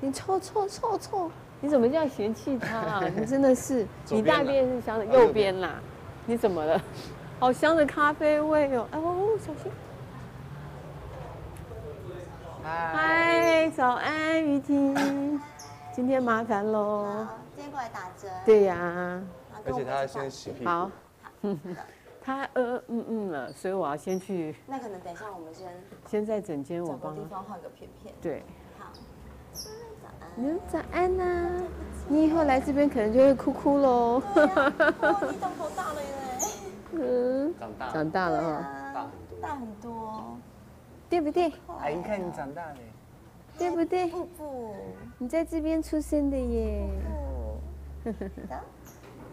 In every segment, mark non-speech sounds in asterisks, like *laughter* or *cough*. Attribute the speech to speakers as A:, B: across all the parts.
A: 你臭臭臭臭，你怎么这样嫌弃他啊？你真的是，*laughs* 你大便是香的，
B: 哦
A: 右
B: 右边
A: 边啦，你怎么了？好香的咖啡味哦！哦，小心。嗨，早安，雨婷，今天麻烦喽。
C: 今天过来打针。
A: 对呀、
B: 而且他还
C: 们一起换
B: 先洗屁股。
A: 好。他呃嗯嗯了，所以我要先去，*laughs*
C: 那可能等一下我们先
A: 先在整间我帮
C: 地方换个片片。
A: 对。
C: 好。
A: 你说早安呐、你以后来这边可能就会哭哭喽。
C: 对啊，哦，你动头大了耶。
A: 嗯，
B: 长大了
A: 长大了哈，
C: 啊
B: 大很多
C: 大很多。
A: 对不对？
B: 阿姨看你长大了。
A: 对不对？
C: 瀑布，
A: 你在这边出生的耶。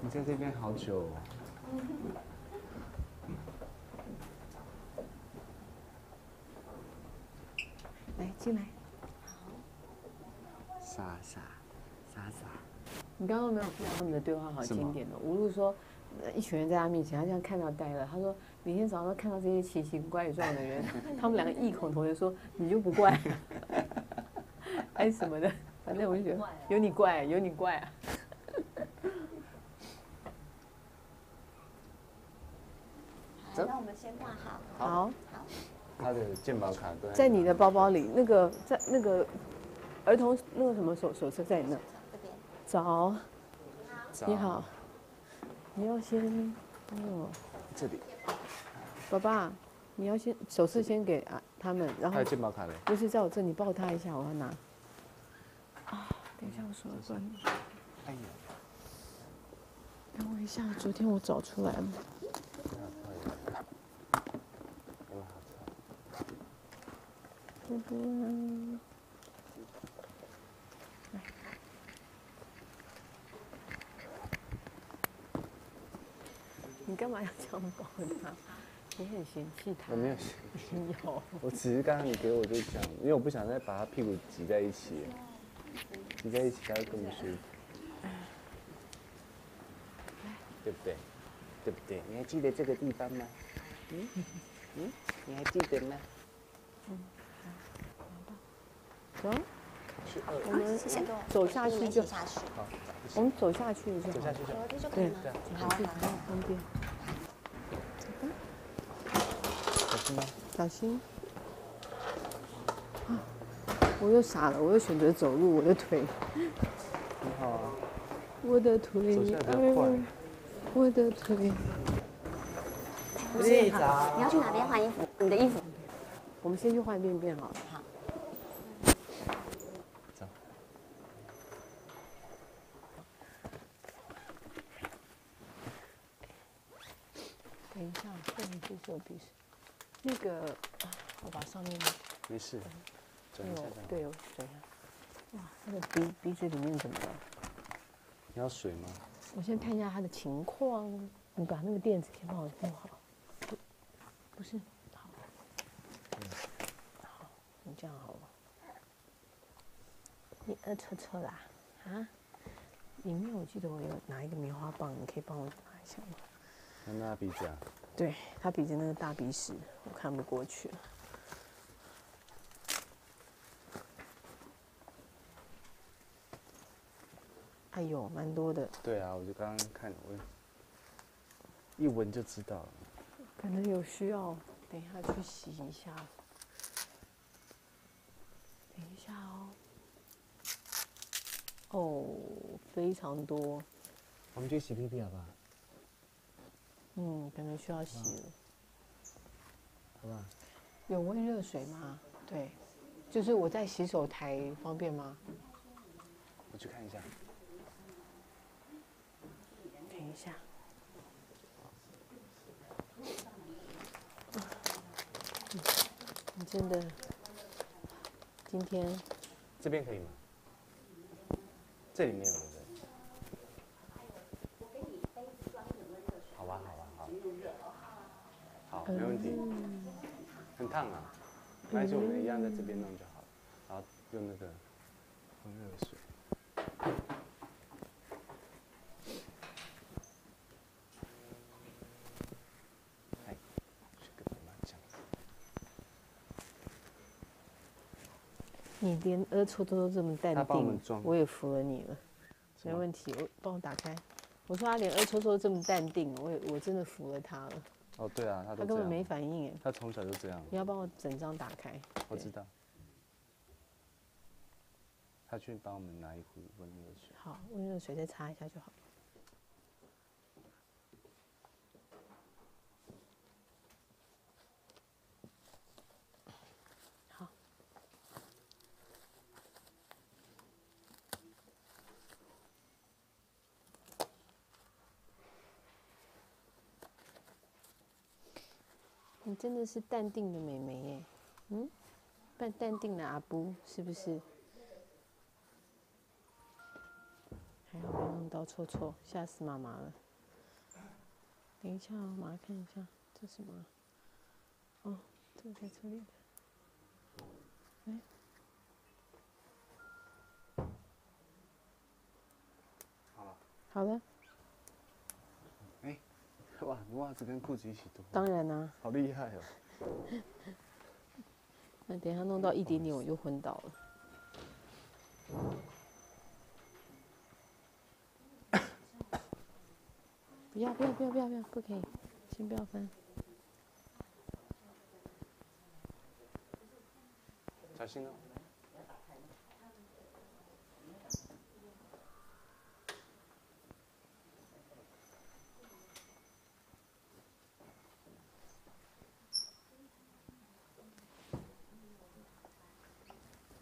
B: 你在这边好久哦。*laughs*
A: 来进来，
B: 傻傻傻傻。
A: 你刚刚有没有听到他们的对话好经典的？吴露说，呃一群人在他面前，他这样看到呆了。他说，每天早上都看到这些奇形怪状的人，*laughs* 他们两个异口同声说：“你就不怪。*laughs* ”哎什么的，反正我就觉得有你怪，有你怪啊。
C: 好，那我们先挂好。
A: 好，
B: 他的健保卡都
A: 在你的包包里，那个在那个儿童那个什么手手册在你那。
B: 找
A: 你好，你要先哦，
B: 这里，
A: 爸爸，你要先手势先给啊他们，然后
B: 他的健保卡嘞。
A: 不是在我这，你抱他一下，我要拿。啊，等一下我手要断了，
B: 哎呀，
A: 等我一下，昨天我找出来了。嘟嘟你干嘛要这样抱他？你很嫌弃他？
B: 我没有，
A: 有。
B: 我只是刚刚你给我就讲，因为我不想再把他屁股挤在一起，挤在一起他会更不舒服，对不对？对不对？你还记得这个地方吗？嗯嗯，你还记得吗？嗯走，
A: 我们
C: 谢谢各位。
A: 走下去就我们走下去就好。
B: 走下去就？对啊
C: 好。
A: 方便。
B: 小心哦。
A: 小心。啊，我又傻了，我又选择走路，我的腿，
B: 很好啊。
A: 我的腿，
B: 走起来比较快
A: 哎我的腿。
C: 你要去哪边换衣服？你的衣服。
A: 我们先去换便便好了。
C: 好。
B: 走。
A: 等一下，后面就是有鼻屎。那个，啊我把上面的，
B: 没事，一下。
A: 对，我转一下。哇，那个鼻鼻子里面怎么了？
B: 你要水吗？
A: 我先看一下他的情况。你把那个垫子先帮我弄好。不不是，好。好，你这样好了。你呃测测啦，啊？里面我记得我有拿一个棉花棒，你可以帮我拿一下吗？
B: 那那鼻子啊，
A: 对他鼻子那个大鼻屎，我看不过去了。哎呦，蛮多的，
B: 对啊，我就刚刚看我，一闻就知道了。
A: 可能有需要，等一下去洗一下。等一下哦。哦，非常多，
B: 我们去洗屁屁好不好？
A: 嗯，可能需要洗了。
B: 好吧？
A: 有温热水吗？对，就是我在洗手台方便吗？
B: 我去看一下。
A: 等一下。嗯你真的，今天
B: 这边可以吗？这里没有对不对？好吧，好吧，好。好，没问题。很烫啊，没关系，我们一样在这边弄就好了。然后用那个温热水。はい、ちょっと待っちゃう
A: 你 你连阿抽抽都这么淡
B: 他帮我们
A: 定
B: 装，
A: 我也服了你了，
B: 什么
A: 没问题。我帮我打开。我说他连阿抽抽都这么淡定，我也我真的服了他了。
B: 哦，对啊，他
A: 他根本没，反应哎。
B: 他从小就这样，
A: 你要帮我整张打开。
B: 我知道。他去帮我们拿一壶温热水。
A: 好，温热水再擦一下就好。好。你真的是淡定的美眉耶，嗯，淡淡定的阿布是不是？还好没弄到臭臭，吓死妈妈了。等一下、哦，妈妈看一下，这什么啊？哦，这个在这里。哎，
B: 好了。
A: 好了，
B: 哇，你袜子跟裤子一起脱，
A: 当然啦、
B: 好厉害哦！*laughs*
A: 那等一下弄到一点点我就昏倒了。*coughs* 不要不要不要不要不要，不可以，先不要翻。
B: 小心哦。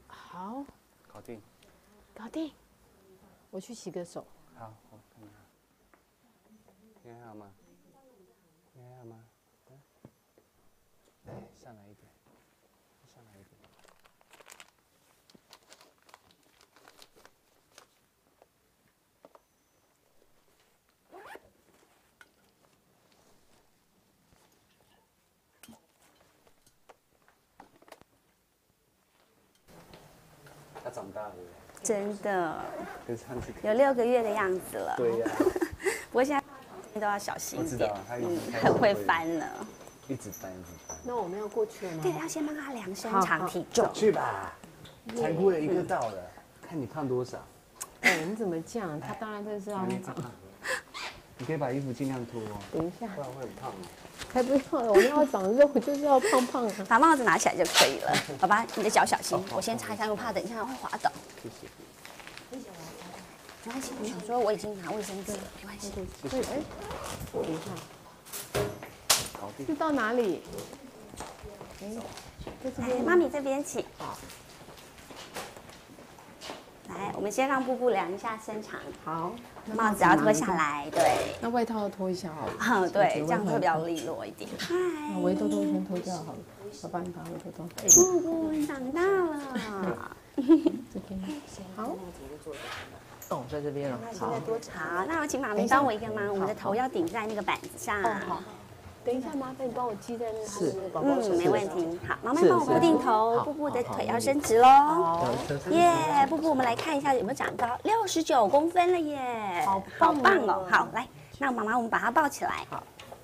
A: 好，
B: 搞定。
A: 搞定。我去洗个手。
B: 好，我看看。你还好吗？你还好吗？嗯。哎，上来一点，上来一点。他长大了，
C: 真的有六个月的样子了。
B: 对呀、*laughs*
C: 不过现在都要小心一点嗯，很会
B: 会
C: 翻了。
B: 一直翻，一直翻。
A: 那我们要过去了吗？
C: 对，要先帮他量身长体重。
B: 去吧，才过了一个到了，看你胖多少。
A: 哎，你怎么这样？他当然这是要长。
B: 你可以把衣服尽量脱哦，
A: 等一下，
B: 不然会很胖。
A: 才不要了！我们要长肉，就是要胖胖的。
C: 把帽子拿起来就可以了。好吧，你的脚小心，我先擦一下，我怕等一下会滑倒。
B: 谢谢。
C: 没关系，我想说我已经拿卫生纸了，没关系。
A: 对，哎，等一下，是。到哪里？哎，在这
C: 来，
A: 边。
C: 妈咪这边请。我们先让布布量一下身长，
A: 好，那
C: 帽子要脱。下来，对，
A: 那外套要脱一下好了。
C: 嗯，对，这样会比较
A: 利。
C: 落一点。嗨
A: 把，围兜兜先脱掉好了。我帮你把围兜兜。
C: 布布长大了。
A: 这边。好。哦，在这边了。
C: 现在多长？那我请妈咪帮我一个忙，我们的头要顶在那个板子上。
A: 哦，好。等一下，麻烦你帮我系在那个
B: 是
A: 宝宝
C: 嗯，没
A: 上
C: 问题。好，妈妈
B: 是
C: 帮我固定头，
A: 好
C: 布布的腿要伸直喽。
A: 好。
C: 耶，布布，我们来看一下有没有长高，六十九公分了耶，
A: 好
C: 好
A: 棒哦
C: 棒哦！好，来，那妈妈我们把它抱起来，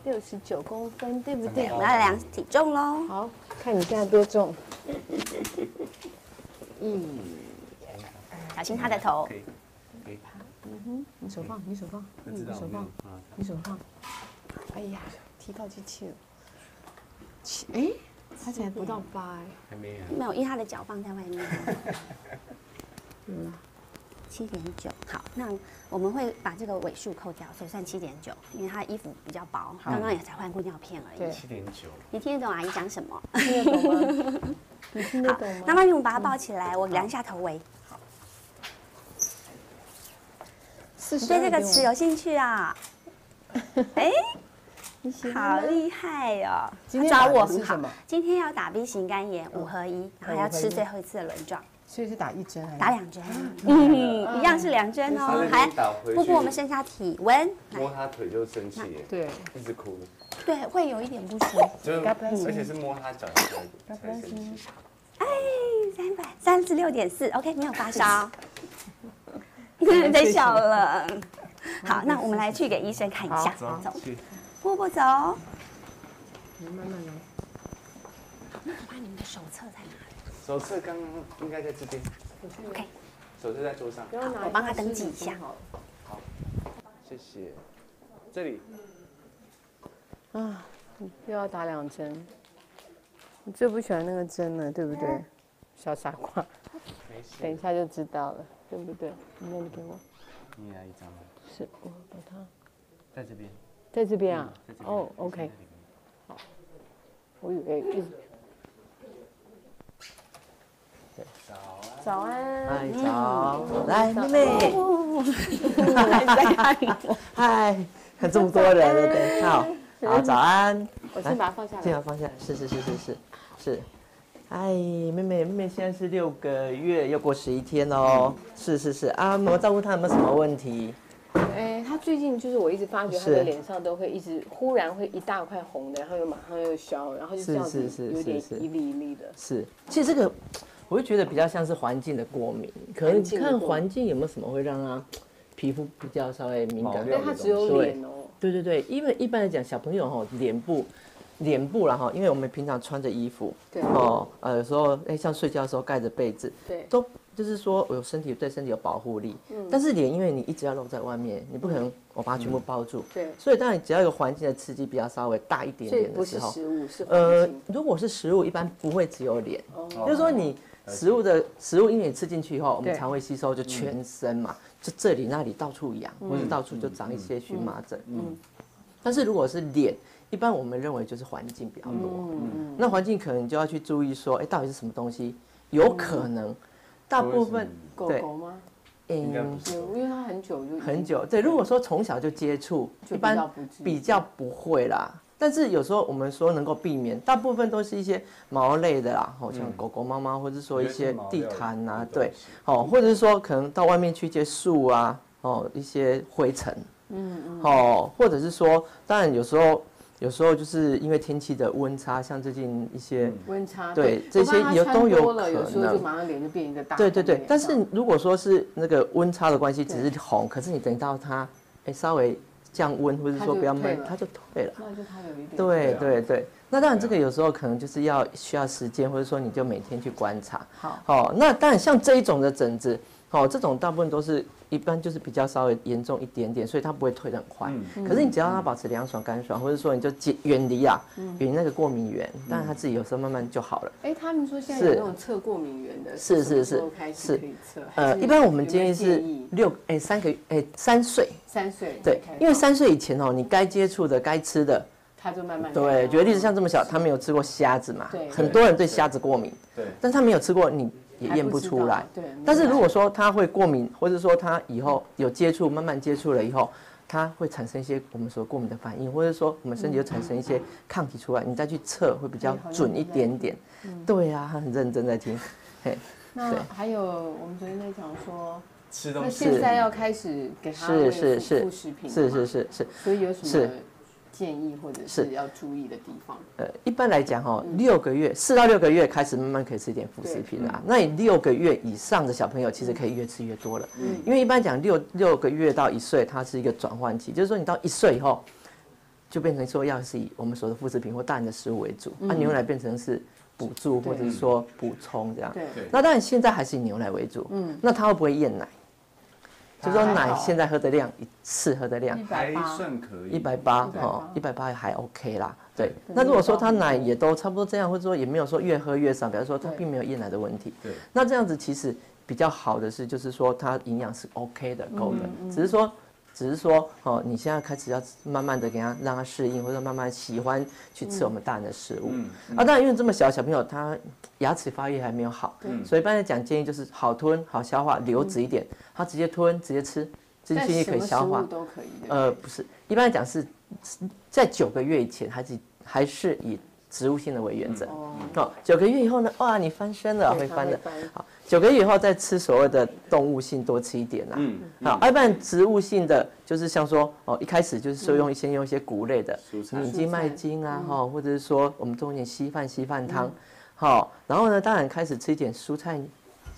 A: 六十九公分，对不对
C: 我？们要量体重喽。
A: 好看你现在多重？
C: 嗯小心他的头
B: 可，以，可以。
A: 你手放，你手放，你手放。你手放。哎呀，踢到机器了。七，哎，他才不到八哎。
B: 还没有。
C: 没有，因为他的脚放在外面。*laughs*
A: 嗯。
C: 七点九，好，那我们会把这个尾数扣掉，所以算七点九，因为他衣服比较薄，刚刚也才换过尿片而已。
B: 七点九。
C: 你听得懂阿姨讲什么？
A: 听得懂吗？*laughs* 你听得懂吗？，
C: 那妈咪我们把它抱起来，我量一下头围。你对这个词有兴趣啊？*laughs* 哎，
A: 你喜
C: 好？厉害哦！
A: 今天
C: 抓
A: 打的
C: 握很好
A: 是什么。
C: 今天要打 B 型肝炎五合一，然后还要吃最后一次的轮状，
A: 所以是打一针还是？
C: 打两针，嗯，一样是两针哦。还
B: 打回
C: 布布，我们剩下体温，
B: 摸他腿就生气耶，
A: 对，
B: 一直哭，
C: 对，会有一点不舒服。*laughs*
B: 就是而且是摸他脚才才生气。
C: 哎，三百三十六点四，OK，没有发烧，*laughs* *laughs* 在笑了。好，那我们来去给医生看一下，
B: 走
C: 走，
B: 去。
C: 布布走。
A: 你慢慢来。
C: 那我把你们的手册在哪里？
B: 手册刚刚应该在这边
C: ，OK，
B: 手册在桌上。
A: 不要拿
C: 我帮他登记一下
A: 好，
B: 谢谢。这里
A: 啊，又要打两针。你最不喜欢那个针了，对不对？小傻瓜，
B: 没事。
A: 等一下就知道了，对不对？那你给我，
B: 你也来一张吗？
A: 是我把它
B: 在这边。
A: 在这边啊哦，OK，我以为一直
B: 早啊。
A: 早安。
D: 嗨，早，来，妹妹，嗨，看这么多人，对不对？好，好，早安，
A: 我先把它放下来。
D: 这样放下，是是是是是是。哎，妹妹，妹妹现在是六个月，又过十一天哦。是是是啊，我照顾她有没有什么问题？
A: 哎，他最近就是我一直发觉他的脸上都会一直忽然会一大块红的，然后又马上又消，然后就这样子
D: 是是是
A: 有点一粒一粒的。
D: 是，其实这个我会觉得比较像是环境的过敏，可能看环境有没有什么会让他皮肤比较稍微敏感。
A: 但他只有脸哦。
D: 对对对，因为一般来讲，小朋友哈脸部，脸部啦哈，因为我们平常穿着衣服，
A: 对
D: 哦，呃，有时候哎像睡觉的时候盖着被子，
A: 对
D: 都就是说我有身体对身体有保护力。
A: 嗯。
D: 但是脸因为你一直要露在外面，你不可能我把它全部包住，
A: 对，
D: 所以当然只要有环境的刺激比较稍微大一点
A: 所以不是
D: 点的时候，
A: 食物，是环
D: 呃。，如果是食物，一般不会只有脸，
A: 哦。
D: 就是说你食物的食物，因为你吃进去以后，我们
A: 对。
D: 肠胃吸收就全身嘛，就这里那里到处痒，或者到处就长一些荨麻疹。
A: 嗯。
D: 但是如果是脸，一般我们认为就是环境比较弱，
A: 嗯。
D: 那环境可能就要去注意说，哎，到底是什么东西？有可能，大部分
A: 狗狗吗？
D: 嗯
B: 应该不是。
A: 因为它很久就
D: 很久，对。如果说从小就接触，一般比较不会啦。但是有时候我们说能够避免，大部分都是一些毛类的啦，好像狗狗、猫猫，或者说一些地毯啊，对，哦，或者是说可能到外面去一些树啊，哦，一些灰尘，
A: 嗯嗯，
D: 哦，或者是说，当然有时候有时候就是因为天气的温差，像最近一些。
A: 温差
D: 对这些有都有
A: 多了有时候
D: 可能
A: 就马上脸就变一个大。
D: 对对对，但是如果说是那个温差的关系，只是红，可是你等到它哎稍微降温，或者
A: 它
D: 说不要闷，
A: 就退了
D: 它就退了。
A: 那就它有一点
D: 对
B: 啊
D: 对对，那当然这个有时候可能就是要需要时间，或者说你就每天去观察。
A: 好，
D: 好，那当然像这一种的疹子，哦，这种大部分都是一般就是比较稍微严重一点点，所以它不会退得很快。
B: 嗯。
D: 可是你只要让它保持凉爽干爽，或者说你就远远离啊，
A: 嗯。
D: 远离那个过敏源，当然它自己有时候慢慢就好了。
A: 哎，他们说现在
D: 是。
A: 有那种测过敏源的，
D: 是是是
A: 开始
D: 是
A: 可以测。
D: 呃，一般我们建议是六哎三个哎三岁，
A: 三岁
D: 对因为三岁以前哦，你该接触的、该吃的，
A: 他就慢慢
D: 对，举个例子，像这么小，他没有吃过虾子嘛
A: 对，
D: 很多人对虾子过敏，
B: 对，
D: 但是他没有吃过，你也验
A: 不
D: 出来。
A: 对，
D: 但是如果说他会过敏，或者说他以后有接触，慢慢接触了以后，他会产生一些我们所过敏的反应，或者说我们身体就产生一些抗体出来，你再去测会比较准一
A: 在
D: 点点。*laughs* 对啊，他很认真在听。嘿，
A: 那
D: 对
A: 还有我们昨天在讲说，那
B: 吃东西
A: 现在要开始给他
D: 是
A: 喂副
D: 是是
A: 副食品，
D: 是是，是是，
A: 所以有什么
D: 是
A: 建议或者
D: 是
A: 是要注意的地方？
D: 呃，一般来讲哈、
A: 嗯
D: 六个月，四到六个月开始慢慢可以吃一点辅食品啦。那你六个月以上的小朋友，其实可以越吃越多了。
A: 嗯
D: 因为一般讲六六个月到一岁，它是一个转换期，就是说你到一岁以后，就变成说要是以我们所的副食品或大人的食物为主，那、牛奶变成是补助或者是说补充这样。
A: 对，
B: 对
D: 那当然现在还是以牛奶为主。
A: 嗯，
D: 那他会不会厌奶？就说奶现在喝的量，一次喝的量
A: 一百
B: 还
A: 八，
B: 算可以。
D: 一百八哦，一百八还 OK 啦。对
A: 对，
D: 那如果说他奶也都差不多这样，或者说也没有说越喝越少，比方说他
A: 对
D: 并没有厌奶的问题，
B: 对，
D: 那这样子其实比较好的是，就是说它营养是 OK 的，够的，
A: 嗯
D: 只是说。只是说，哦，你现在开始要慢慢的给他让他适应，或者慢慢喜欢去吃我们大人的食物。
B: 嗯，
D: 啊，当然，因为这么小的小朋友，他牙齿发育还没有好，
B: 嗯
D: 所以一般来讲建议就是好吞、好消化，流质一点，他直接吞、直接吃，直接
A: 但
D: 进去
A: 什么食
D: 可以消化。
A: 都可以的。
D: 呃，不是，一般来讲是在九个月以前，还是还是以植物性的为原则。
A: 哦，
D: 哦，九个月以后呢，哇，你翻身了，
A: 对
D: 会翻的。
A: 翻
D: 好，九个月以后再吃所谓的动物性多吃一点啦。
B: 嗯，
D: 好，一般植物性的就是像说哦，一开始就是说用先用一些谷类的，
B: 蔬菜。
D: 米精、麦精啊，哈，或者是说我们做一点稀饭、稀饭汤，好，然后呢，当然开始吃一点蔬菜，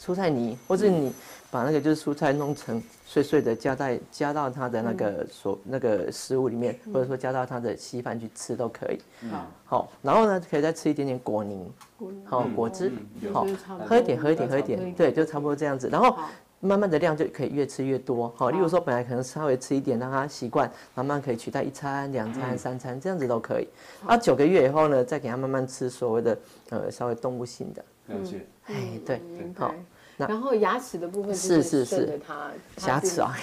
D: 蔬菜泥，或是你把那个就是蔬菜弄成碎碎的，加在加到它的那个所那个食物里面，或者说加到它的稀饭去吃都可以。
A: 好，
D: 好，然后呢，可以再吃一点点果泥，好果汁，好喝一点，喝一点，喝一
A: 点。
D: 点，对，就差不多这样子。然后慢慢的量就可以越吃越多，好，例如说本来可能稍微吃一点，让他习惯，慢慢可以取代一餐、两餐、三餐，这样子都可以。啊，九个月以后呢，再给他慢慢吃所谓的呃稍微动物性的，
B: 了解。
D: 哎，对，好。
A: 白。然后牙齿的部分
D: 是是是
A: 它
D: 牙齿啊，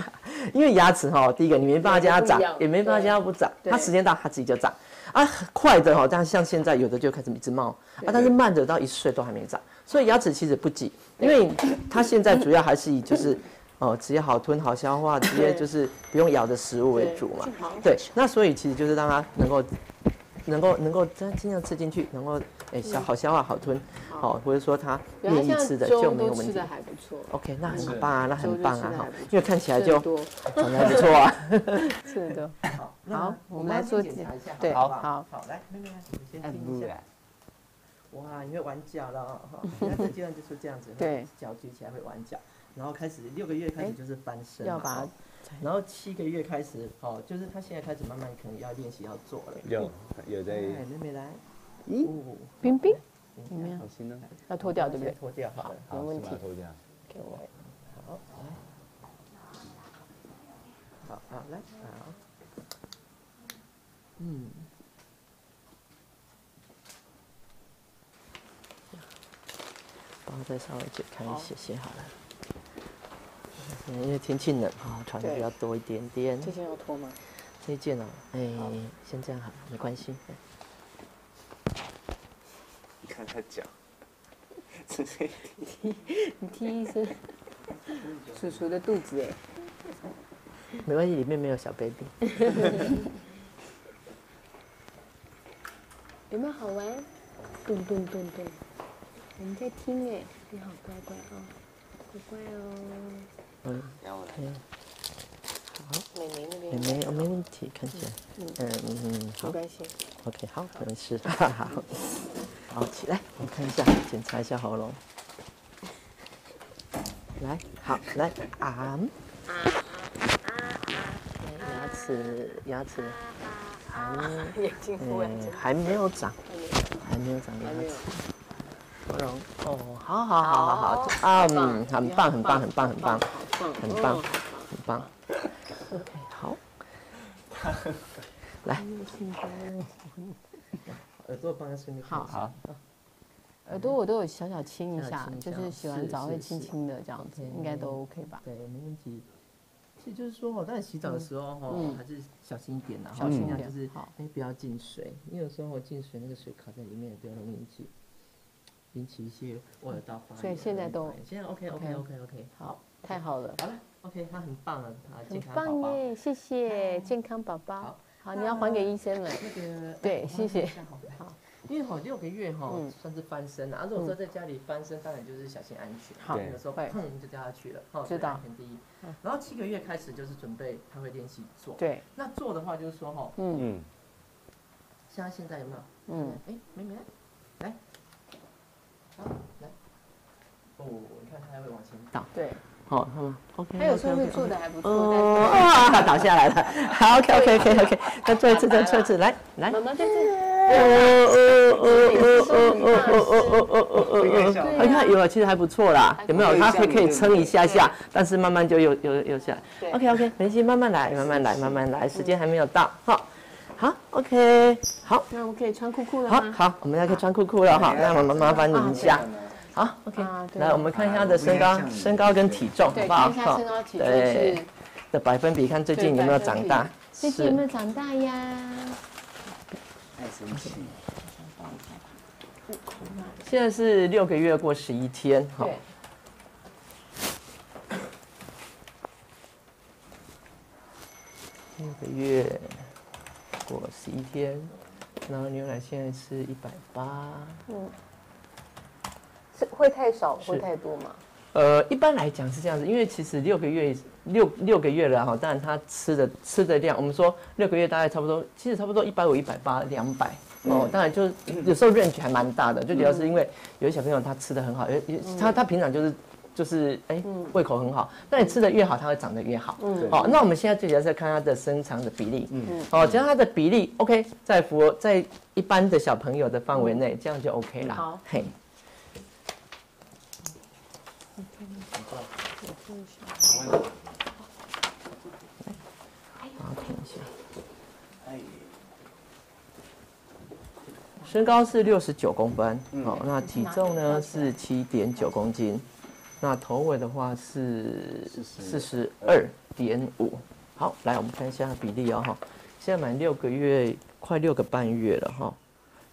D: *laughs* 因为牙齿哈，第一个你没办法叫它长也没办法叫它不长，
A: 对。
D: 它时间到它自己就长。啊，快的哈，但像现在有的就开始一直冒啊，但是慢的到一岁都还没长，所以牙齿其实不急，因为它现在主要还是以就是 *laughs* 哦，直接好吞好消化，直接就是不用咬的食物为主嘛。对，那所以其实就是让它能够能够能够真尽量吃进去，能够哎消好消化好吞，好或者说
A: 他
D: 愿意吃的就没有问题
A: 吃的。还不错
D: ，OK，那很棒啊，那很棒啊，哈因为看起来就长得还不错啊。*laughs*
A: 吃的多。
D: 好
A: 好我们来做
D: 检查一下，
A: 对
D: 好好
A: 好
D: 好，来，妹妹来，我们先
B: 哎
D: 听一下。哇，你会玩脚了哦哈！那这阶段就是这样子，*laughs*
A: 对，
D: 脚举起来会玩脚，然后开始六个月开始就是翻身嘛，
A: 要把
D: 然后七个月开始哦，就是他现在开始慢慢可能要练习要做了。
B: 有有在，
D: 哎，妹妹来，
B: 咦，
D: 哦，
A: 冰冰
D: 怎么样
B: 好心呢？
A: 要脱掉对不对
D: 先？脱掉好了，
A: 没问题
B: 脱掉。
A: 给我。
D: 好，来，好好来，好，嗯。帮我再稍微解开一些些好了。嗯因为天气冷啊，穿的比较多一点点。
A: 这件要脱吗？
D: 这一件啊，哎，先这样好了，没关系。
B: 你看他脚，这是
A: 你踢一声叔叔的肚子哎，
D: 没关系，里面没有小 baby。*laughs*
A: 有没有好玩？咚咚咚咚，我们在听哎，你好乖乖哦，乖乖哦。
D: 嗯，
B: 然后来，
A: 妹妹那边
D: 也没有没问题，看起来。嗯嗯嗯，
A: 没
D: 好
A: 关系
D: ，，OK，好，没事，*laughs* 好，好起来，我们看一下，检查一下喉咙。来，好，来啊，牙齿牙齿还
A: 眼睛
D: 还没有长，还没有长牙齿。喉咙哦，好好好好好，啊嗯，很棒很棒很棒很棒。
A: 棒，
D: 很棒
A: 哦
D: 很棒。OK，好，来，耳朵帮他顺利
A: 好。
B: 好，
A: 耳朵我都有小小亲一下就是洗完澡会轻轻的这样子，应该都 OK 吧？
D: 对，没问题。其实就是说哦，在洗澡的时候哦，
A: 嗯。
D: 还是小心一点啦，
A: 小心一
D: 点就是哎不要进水，因为有时候进水那个水卡在里面，比较容易引起引起一些外耳道发炎。
A: 所以现在都
D: 现在 OK OK OK OK，
A: 好，太好了，
D: 好了，OK，他很棒啊，他
A: 很
D: 健康宝
A: 棒
D: 宝。
A: 耶，谢谢健康宝宝
D: 好。
A: 好，你要还给医生了。
D: 那个
A: 对谢谢。
D: 好，因为好六个月哈
A: 嗯
D: 算是翻身了，啊，如果说在家里翻身，当然就是小心安全。
A: 好
D: 有时候
A: 会
D: 砰就掉下去了，哈，
A: 知道
D: 安全第一。然后七个月开始就是准备他会练习做。
A: 对，
D: 那做的话就是说哈，
A: 嗯
B: 嗯，
D: 像现在有没有？
A: 嗯，
D: 哎，妹妹来，来，好来。哦，你看他还会往前倒。
A: 对，
D: 好，好吗？OK。
A: 他有时候会做的还不错，
D: 哦，
A: 但
D: 哇，*laughs* 倒下来了。好，OK OK OK OK，再做一次，再做一次，来来。
A: 是妈妈在这。
D: 哦哦哦哦哦哦哦哦哦哦哦！
B: 应该像
D: 你看有了，其实还不错啦，有没有？它可以可以撑一下下，但是慢慢就又又又下来。
A: 对
D: OK OK，没关系，慢慢来，慢慢来，慢慢来，时间还没有到，好，好 OK，好，
A: 那我们可以穿裤裤了吗？
D: 好好，我们要可以穿裤裤了哈，那我们麻烦你一下，好 OK，
A: 啊
D: 来我们看一下他的身高，身高跟体重好，不好？
A: 看一下身高体重
D: 对
A: 是，
D: 的百分比，看最近有没有长大？
A: 最近有没有长大呀？
B: 太神奇，
D: 现在是六个月过十一天，哈。六个月过十一天，然后牛奶现在是一百八。
A: 嗯，是会太少，
D: 是。
A: 会太多吗？
D: 呃，一般来讲是这样子，因为其实六个月六六个月了哈，当然他吃的吃的量，我们说六个月大概差不多，其实差不多一百五、一百八、两百，哦，当然就是有时候 range 还蛮大的，最主要是因为有些小朋友他吃的很好，有有他他平常就是就是哎胃口很好，那你吃的越好，他会长得越好。
A: 嗯。
D: 好，那我们现在最主要是看他的身长的比例。嗯，哦，只要他的比例 OK，在符合在一般的小朋友的范围内，这样就 OK 啦。
A: 好。
D: 嘿，好，看一下。身高是六十九公分，好，那体重呢是七点九公斤，那头围的话是四十二点五。好，来我们看一下比例哦，哈，现在满六个月，快六个半月了哈。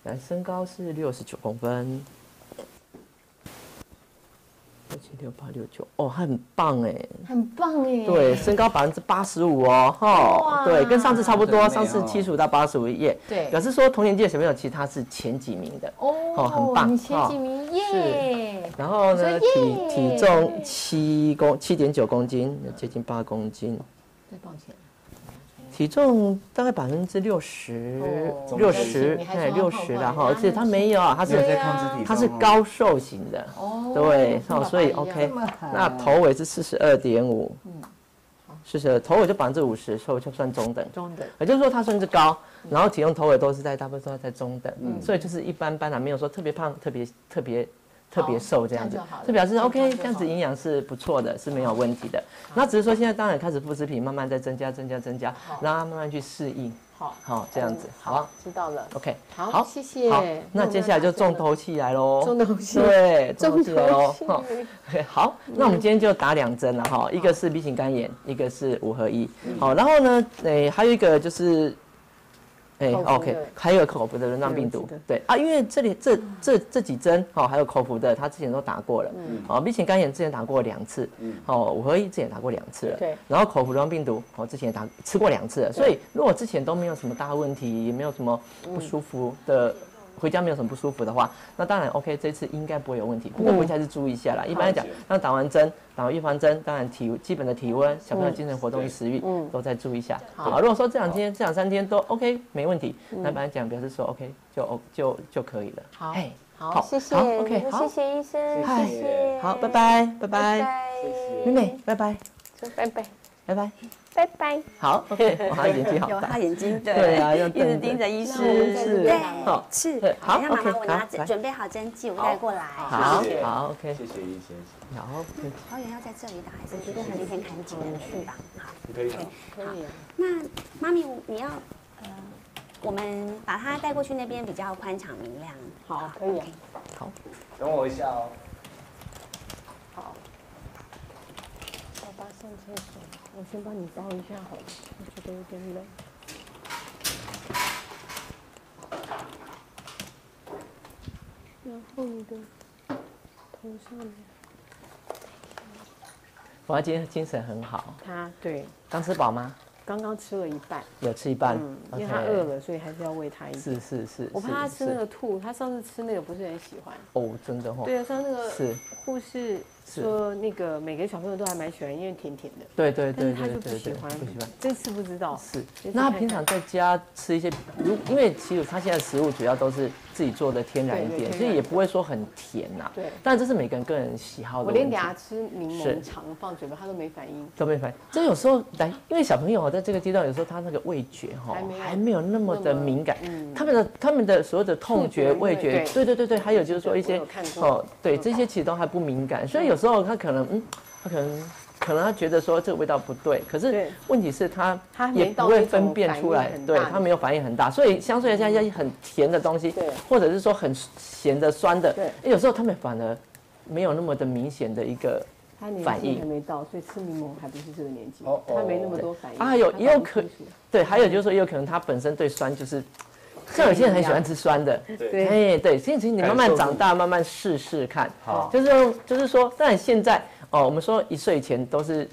D: 来，身高是六十九公分，六七六八六九，哦，很棒哎，
A: 很棒哎。
D: 对，身高百分之八十五哦，哈，对，跟上次差不多，上次
B: 哦
D: 七十五到八十五页，
A: 对
D: 表示说同年纪的小朋友其实他是前几名的，
A: 哦
D: 哦很棒
A: 你前几名耶。
D: 然后呢，体体重七公七点九公斤，接近八公斤，
A: 对，抱歉。
D: 体重大概百分之六十
A: 哦
D: 六十
A: 你还说
D: 哎六十然后，而且他没有啊，他是他是高瘦型的，
A: 哦
D: 对，
A: 跟
D: 哦，所以 OK，那头围是四十二点五，嗯，四十二，头围就百分之五十，所以就算中等。
A: 中等。
D: 也就是说，他算是高，然后体重头尾都是在大部分都在中等，所以就是一般般啦，没有说特别胖、特别特别特别瘦这样子
A: 这
D: 表示 OK，
A: 就
D: 这样子
A: 好
D: 营养是不错的，是没有问题的。那只是说现在当然开始副食品慢慢在增加、增加、增加，让它慢慢去适应，
A: 好，
D: 好这样子，
A: 好
D: 好，
A: 知道了。
D: ，OK，
A: 好谢谢。
D: 好
A: 那
D: 接下来就重头戏来喽，
A: 重头戏
D: 对，重头戏。好，那我们今天就打两针了哈，一个是 B 型肝炎，一个是五合一。好，然后呢，诶，还有一个就是，哎，OK，还有口服的轮状病毒
A: 对
D: 啊，因为这里这这这几针，哦，还有口服的，他之前都打过了，哦，B 型肝炎之前打过两次，哦，五合一之前打过两次了，
A: 对。
D: 然后口服轮状病毒，哦，之前也打吃过两次了，所以如果之前都没有什么大问题，也没有什么不舒服的。回家没有什么不舒服的话，那当然 OK，这次应该不会有问题。不过回家还是注意一下啦。一般来讲，那打完针，打完预防针，当然体基本的体温、小朋友精神活动与食欲，
A: 嗯。
D: 都再注意一下。好，如果说这两天、这两三天都 OK，没问题，那一般来讲表示说 OK 就 O 就就可以了。
A: 好
D: 嘿
A: 好，谢谢
D: 好，OK，好
A: 谢谢医生，谢谢，
D: 好，拜拜，拜
A: 拜。
D: 拜，
A: 拜，
D: 妹妹，拜拜，
A: 说拜拜，
D: 拜拜。
A: 拜拜。
D: 好，OK，哇，*laughs* 他眼睛好大
C: 有他。眼睛对
D: 对啊要 *laughs*
C: 一直盯着医师，
D: 是是
C: 对
D: 好，
C: 是。
D: 好
C: 等一下妈
D: OK，
C: 妈我拿
D: 好来
C: 准备好针剂，我带过来。
D: 好
B: 谢谢
D: 好，OK，
B: 谢谢医生，
D: 好，
C: 桃园要在这里打还是觉得今天看几人去吧？好，
B: 你可以？
A: 可以啊。
C: 那妈咪你要呃，我们把它带过去那边比较宽敞明亮。
A: 好，可以好。
B: 等我一下哦。
A: 好。爸爸上厕所，我先帮你包一下好了，我觉得有点冷。然后你的头上面，
D: 我今天精神很好。
A: 他对，
D: 刚吃饱吗？
A: 刚刚吃了一半，
D: 有吃一半
A: 嗯，因为他饿了，所以还是要喂他一点。
D: 是是是，
A: 我怕他吃那个吐，他上次吃那个不是很喜欢。
D: 哦，真的哦，
A: 对啊，像那个
D: 是，
A: 护士说那个每个小朋友都还蛮喜欢，因为甜甜的。
D: 对对对
A: 但是他就不
D: 对对对，
A: 喜欢，
D: 不喜欢。
A: 这次不知道。
D: 是那他平常在家吃一些，如因为其实他现在食物主要都是自己做的天然一点，所以也不会说很甜呐。
A: 对
D: 但这是每个人个人喜好的。
A: 我连给他吃柠
D: 是
A: 檬肠放嘴巴，他都没反应。
D: 都没反应。这有时候来，因为小朋友在这个阶段，有时候他那个味觉哈
A: 还没有
D: 那么的敏感，
A: 嗯
D: 他们的他们的所有的痛觉、味觉，
A: 对
D: 对对对对，还有就是说一些哦，对这些其实都还不敏感，所以有时候他可能嗯，他可能。可能他觉得说这个味道不对，可是问题是他
A: 他
D: 也不会分辨出来对他没有反应很大，所以相对来讲，一些很甜的东西
A: 对，
D: 或者是说很咸的、酸的
A: 对，
D: 有时候他们反而没有那么的明显的一个
A: 他年
D: 反应
A: 纪还没到，所以吃柠檬还不是这个年纪
B: 哦，
A: 他没那么多反应。
D: 啊有也有可对，还有就是说，也有可能他本身对酸就是，像有些人很喜欢吃酸的，
B: 对，
D: 哎，对，所以其实你慢慢长大，慢慢试试看，
B: 好。
D: 就是说就是说，当然现在哦，我们说一岁以前都是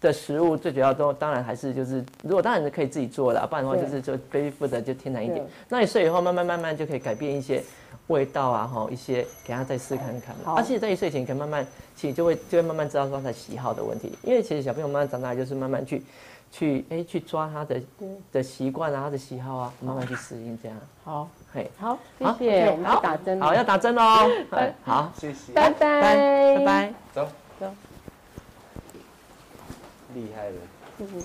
D: 的食物，最主要都当然还是就是，如果当然是可以自己做的，不然的话就是就 baby food 就天然一点。那一岁以后，慢慢慢慢就可以改变一些味道啊，哈，一些给他再试看看。
A: 好。
D: 而且在一岁前可以慢慢，其实就会就会慢慢知道说他的喜好的问题，因为其实小朋友慢慢长大就是慢慢去。去哎，去抓他的的习惯啊，他的喜好啊，慢慢去适应这样。
A: 好，
D: 嘿，
A: 好，谢谢。我们
D: 好。
A: 去打针。了。
D: 好，要打针喽。哎好，
B: 谢谢，
A: 拜
D: 拜
A: 拜，
D: 拜拜。
B: 走。
A: 走，
B: 厉害了，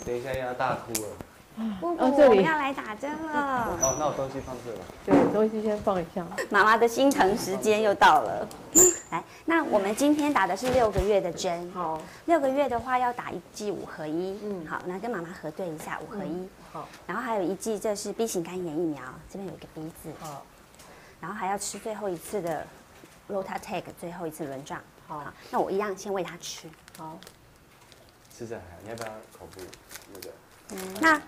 B: 等一下要大哭了。
C: 布布，
A: 哦这里
C: 我们要来打针了。
B: 好，那我东西放这吧。
A: 对，东西先放一下。
C: 妈妈的心疼时间又到了。*laughs* 来，那我们今天打的是六个月的针。
A: 好，
C: 六个月的话要打一剂五合一。
A: 嗯
C: 嗯，好，那跟妈妈核对一下五合一。
A: 好，
C: 然后还有一剂，这是 B 型肝炎疫苗，这边有一个 B 字。
A: 好，
C: 然后还要吃最后一次的 Rotatag 最后一次轮状。
A: 好，
C: 那我一样先喂他吃。
A: 好，
B: 吃这还，你要不要口部那个？
C: 那，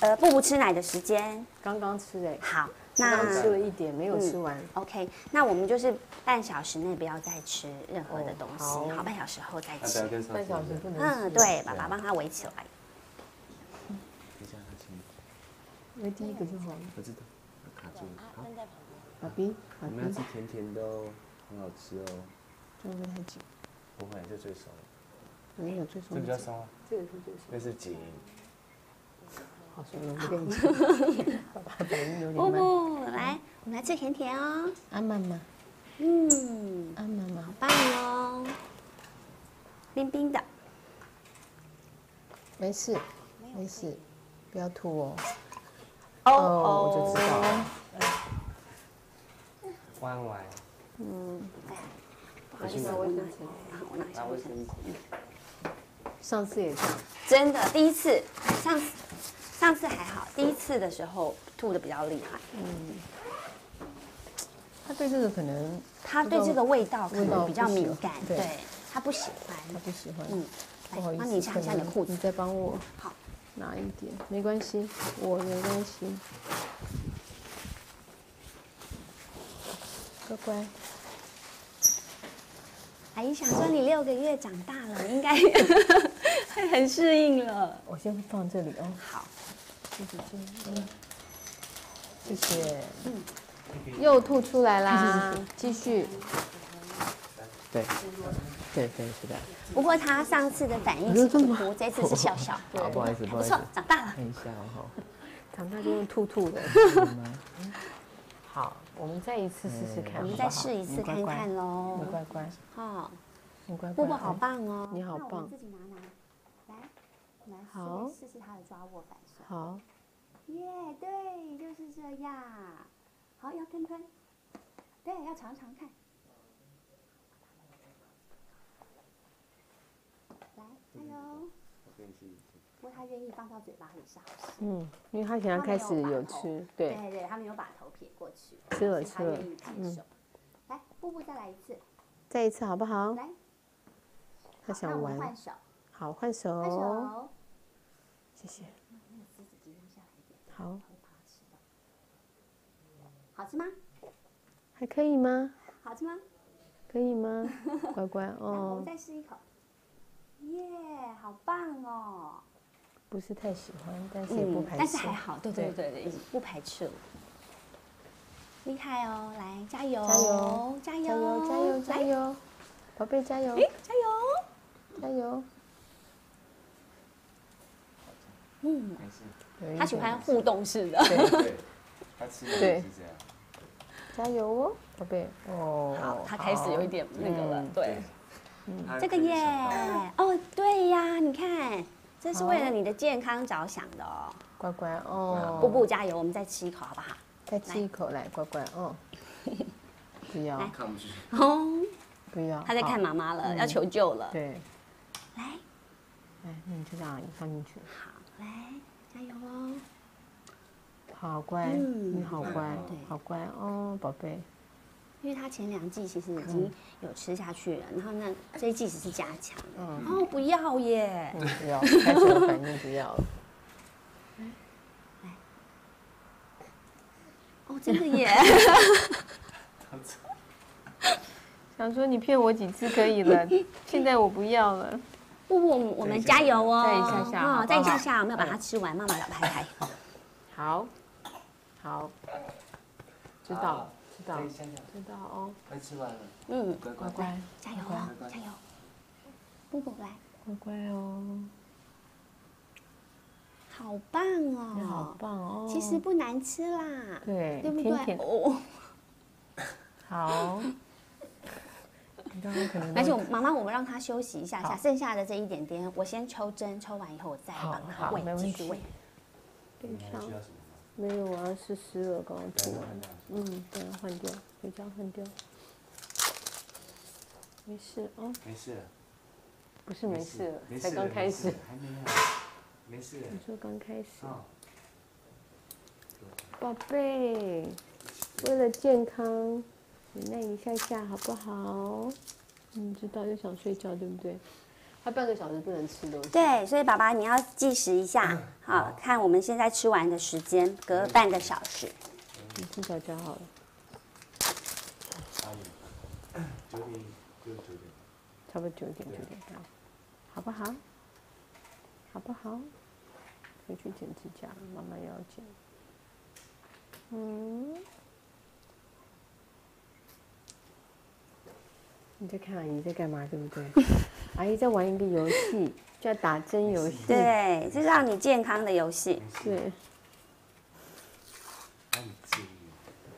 C: 呃，布布吃奶的时间，
A: 刚刚吃诶，
C: 好，
A: 那刚吃了一点，没有吃完。
C: OK，那我们就是半小时内不要再吃任何的东西，
A: 哦好
C: 好，半小时后再吃。
A: 半小时不能吃。
C: 嗯，对，爸爸帮他围起来。
B: 等一下他请
A: 因为第一个就好了。
B: 我知道，卡住了。好，
A: 爸比，
B: 我们要，吃甜甜的哦，很好吃哦。
A: 这个会太紧，
B: 不会，这最熟，
A: 没有最松的紧。
B: 这比较松啊，
A: 这个是最松。
B: 那是紧。
A: 好松了，我跟你讲，爸爸反应有点慢。
C: 布，来，我们来吃甜甜哦。
A: 啊妈妈，
C: 嗯，
A: 啊妈妈，好
C: 棒哦，冰冰的。
A: 没事，没事，不要吐哦。
C: 哦
A: 哦，我就知道了。
B: 弯弯，
C: 不好意思，我拿啊，我拿一下卫生纸。
A: 上次也这样，
C: 真的，第一次，上次上次还好，第一次的时候吐的比较厉害。
A: 嗯他对这个可能
C: 他对这个味道可能比较敏感，
A: 对
C: 对他不喜欢他。
A: 不喜欢。
C: 嗯，
A: 不好意思，
C: 来帮你查一下你的裤子。
A: 你再帮我
C: 好，
A: 拿一点，没关系，我没关系。乖乖，
C: 阿姨想说你六个月长大了，你应该 *laughs* 会很适应了。
A: 我先放这里哦。
C: 好，
A: 谢谢，嗯，谢谢。嗯，又吐出来啦，*laughs* 继续。
D: 对，对对是的。
C: 不过他上次的反应是哭哭，这次是笑笑，*laughs*
D: 好，不好意思，不好意思
C: 不错，，长大了。
D: 看一下哦。
A: 长大就用吐吐的。好，我们再一次试试看，
C: 我们再试一次看看
A: 你
C: 喽。
A: 乖乖，
C: 好，
A: 你乖乖。
C: 布布好棒哦，
A: 你好棒
C: 自己拿拿，来，来
A: 好
C: 试试他的抓握反射。
A: 好，
C: 耶对，就是这样。好，要吞吞，对，要尝尝看。来，加油！不过他愿意放到嘴巴里是好事。
A: 嗯，因为他现在开始有吃，对，
C: 对对，他没有把头撇过去，
A: 吃了吃了嗯
C: 愿意接受。来，布布再来一次，
A: 再一次好不好？
C: 来，
A: 他想玩
C: 换，手，
A: 好，换手，
C: 换手。
A: 谢谢，
C: 那个狮子急留下来一点，
A: 好。
C: 好吃吗？
A: 还可以吗？
C: 好吃吗？
A: 可以吗？*laughs* 乖乖
C: 哦，我
A: 哦
C: 们，再试一口。耶，好棒哦！
A: 不是太喜欢，但是也不排斥，
C: 但是还好，对对
A: 对
C: 不排斥了。厉害哦，来加油，
A: 加油
C: 加油，
A: 加油加油加，油，宝贝加油
C: 诶加油！
A: 加油！
C: 嗯，
B: 没事。
C: 他喜
A: 点
C: 欢互动式的。
B: 对，*laughs* 他吃的
A: 对
B: 是这样。
A: 加油哦，宝贝哦，
C: 好，他开始有一点那个了
A: 嗯，
C: 对，
B: 他
C: 这个耶。哦，对呀，你看，这是为了你的健康着想的哦。
A: 乖乖哦，
C: 布布加油，我们再吃一口好不好？
A: 再吃一口来，乖乖哦，*laughs* 不要。
B: 看不去。
C: 哦，
A: 不要，
C: 他在看
A: 好
C: 妈妈了，要求救了。
A: 对，
C: 来，
A: 来，那你就这样放进去，
C: 好，来，加油哦。
A: 好乖，
C: 嗯
A: 你好乖，好乖哦，宝贝，
C: 因为他前两季其实已经有吃下去了，然后那这一季只是加强。
A: 嗯，
C: 哦，不要耶！
A: 嗯不要，开始有反应不要了，
C: 哦，真的耶！*laughs*
A: 想说你骗我几次可以了，现在我不要了，
C: 不不，我们加油哦！
A: 再一下下
C: 哦，再一下下，我们要把它吃完，妈妈来拍拍。
A: 好，好，知道知道知道哦，
B: 快吃完了，
C: 嗯，
B: 乖乖。
C: 加油哦，加油！布布来，
A: 乖乖哦，
C: 好棒
A: 哦。好
C: 哦！
A: 棒哦！
C: 其实不难吃啦，
A: 对，
C: 对不对？
A: 甜甜。
C: 哦，
A: 好。你刚刚可能
C: 而且我妈妈，我们让她休息一下下，剩下的这一点点，我先抽针，抽完以后我再
A: 好
C: 帮她喂继续喂。
A: 等一下
B: 你还需要什么吗？
A: 没有，我要试湿了，刚刚涂完。
B: 这样子
A: 嗯，等下换掉，回家换掉。没事哦，
B: 没事了，
A: 不是没事了，才刚开始。，
B: 还没有，没事。
A: 你说刚开始，
B: 哦，
A: 宝贝，为了健康，忍耐一下下好不好？你知道又想睡觉对不对？他半个小时不能吃东西。
C: 对，所以爸爸你要计时一下，*laughs* 好看我们现在吃完的时间，隔半个小时。
A: 你吃早教好了。差不多九点九点半，好不好？好不好？回去剪指甲，妈妈也要剪。嗯，你在看阿姨在干嘛，对不对？*laughs* 阿姨在玩一个游戏，叫打针游戏。
C: 对，这是让你健康的游戏。
A: 对，
B: 阿姨注意，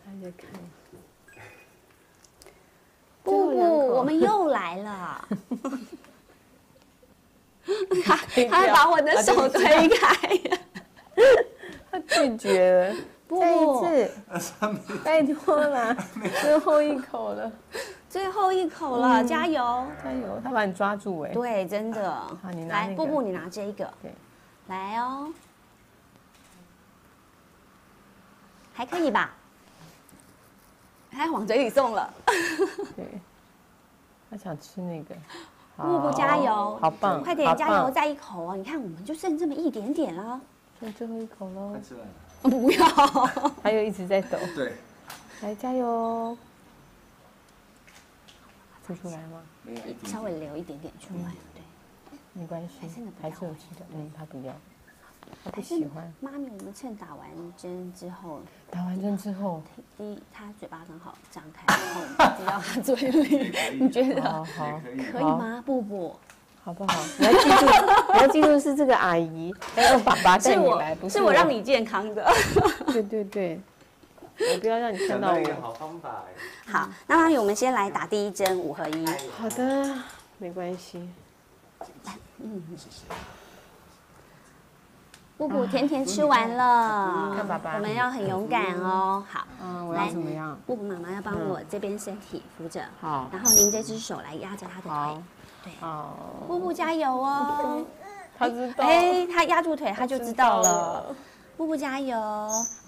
A: 她在看。
C: 布布，我们又来了。他 *laughs* 他把我的手推开。
A: 她拒绝了。
C: 不
A: 再一次，*laughs* 拜托了，最后一口了，
C: 最后一口了，加油！
A: 加油！他把你抓住哎。
C: 对，真的。
A: 好你拿
C: 来，
A: 那个
C: 布布，你拿这一个。
A: 对。
C: 来哦。还可以吧？还往嘴里送了。*laughs*
A: 对，他想吃那个。*laughs*
C: 布布加油！
A: 好棒！
C: 快点加油！再一口哦！你看，我们就剩这么一点点了。
A: 剩最后一口喽
B: 快，吃。*laughs*
C: 不要。
A: 还有一直在抖，
B: 对，
A: 来加油！吃出来吗？
B: 没有
C: 稍微留一点点出来，对。
A: 没关系
C: 还
A: 是有吃的。嗯，他不要，他不喜欢。
C: 妈咪，我们趁打完针之后，
A: 打完针之后，
C: 第一他嘴巴刚好张开，然后我们进到他嘴里，你觉得 *laughs*
A: 好好
B: 可以
C: 可以吗？布布，
A: 好不好？你要记住，你要记住是这个阿姨，还有爸爸带
C: 是我
A: 你来，不
C: 是我让。你健康的。
A: 对 *laughs* 对对，我不要让你看到
B: 想到一个
A: 我。
B: 好方法哎。
C: 好，那妈咪，我们先来打第一针五合一。
A: 好的，没关系。
C: 嗯布布，甜甜吃完了，
A: 看爸爸
C: 我们要很勇敢哦。好，
A: 嗯，我
C: 来
A: 要怎么样？
C: 布布妈妈要帮我这边身体扶着，
A: 好，
C: 然后您这只手来压着他的
A: 好
C: 腿。，对，
A: 好。
C: 布布加油哦！
A: 他知道。
C: 哎，他压住腿，他就知道了。。布布加油，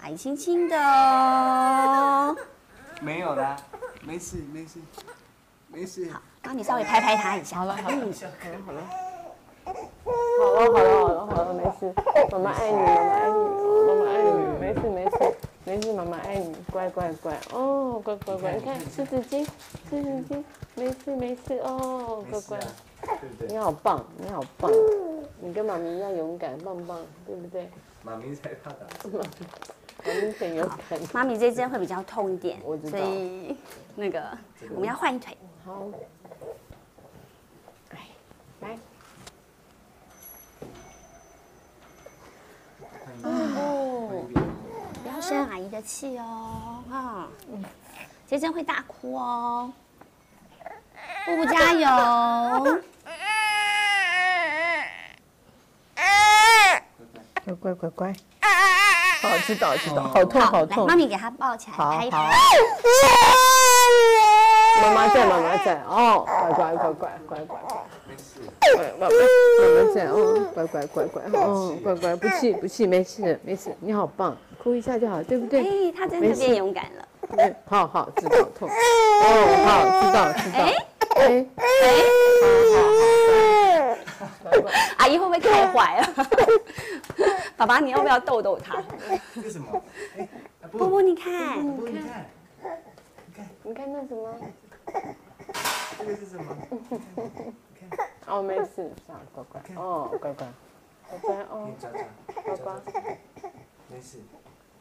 C: 阿姨轻轻的哦。
B: 没有啦，没事没事没事。
C: 好，帮你稍微拍拍他一下。
A: 好了，好了，好了，好了。好了，好了，好了，好了，没事。妈妈爱你，妈妈爱你，妈妈爱你，没事，没事，没事，妈妈爱你，乖乖乖，哦，乖乖乖，你看湿纸巾，湿纸巾，没事没事，哦，乖乖，
B: 对对？
A: 你好棒，你好棒，你跟妈咪一样勇敢，棒棒，对不对？
B: 妈咪才怕打针。
A: 妈咪很勇敢。
C: 妈咪这针会比较痛一点
A: 我知，道
C: 所以那个我们要换一腿。
A: 好，哎，来，
C: 哦，不要生阿姨的气哦，哈，这针会大哭哦。布布加油！*laughs*
A: 乖乖乖乖，好，知道知道，好痛好，痛
C: 妈。咪给他抱起来，
A: 好
C: 拍一
A: 好
C: 拍。
A: 妈妈在，妈妈在，哦，乖乖乖乖乖乖乖，
B: 没事。
A: 乖妈妈妈妈在，哦，乖乖乖乖，哦，乖乖不气不气，没事没事，你好棒，哭一下就好，对不对？
C: 哎，他真的变勇敢了。
A: 对，好好知道痛，哦，好知道知道，哎哎，
C: 阿姨会不会开怀了？爸爸，你要不要逗逗他？*laughs*
B: 这是什么？哎，啊
C: 布布，你看，
B: 不，你看，
A: 你看那什么？
B: 这个是什么？*laughs*
A: 哦，没事，啊，乖乖，哦，乖乖，乖乖，哦乖乖，
B: 没事，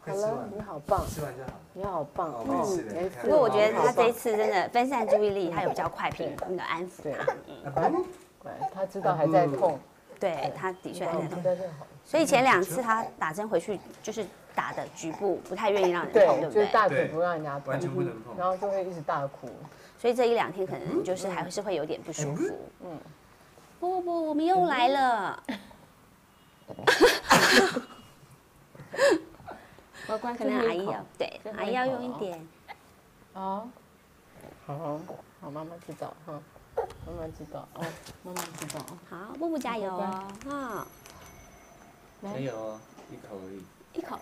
A: 好了你好棒，
B: 吃完就好。
A: 你好棒，
B: 哦没事的。
C: 不过我觉得他这一
A: 次，
C: 真的分散注意力，他有比较快平那个安抚
A: 乖，他知道还在痛，
C: 对他的确还在痛。所以前两次他打针回去就是打的局部，不太愿意让人碰，对
A: 对，
C: 不对？
A: 就是大腿不让人家碰，
E: 完全不能碰
A: 然后就会一直大哭。
C: 所以这一两天可能就是还是会有点不舒服。嗯，不不不，我们又来了。*laughs*
A: 我关，
C: 可能阿姨要对阿姨要用一点。
A: 好，好，好，妈妈知道哈，妈妈知道哦，妈妈知道哦。
C: 好，布布加油哦！啊，
E: 没？有哦，一口而已。
C: 一口。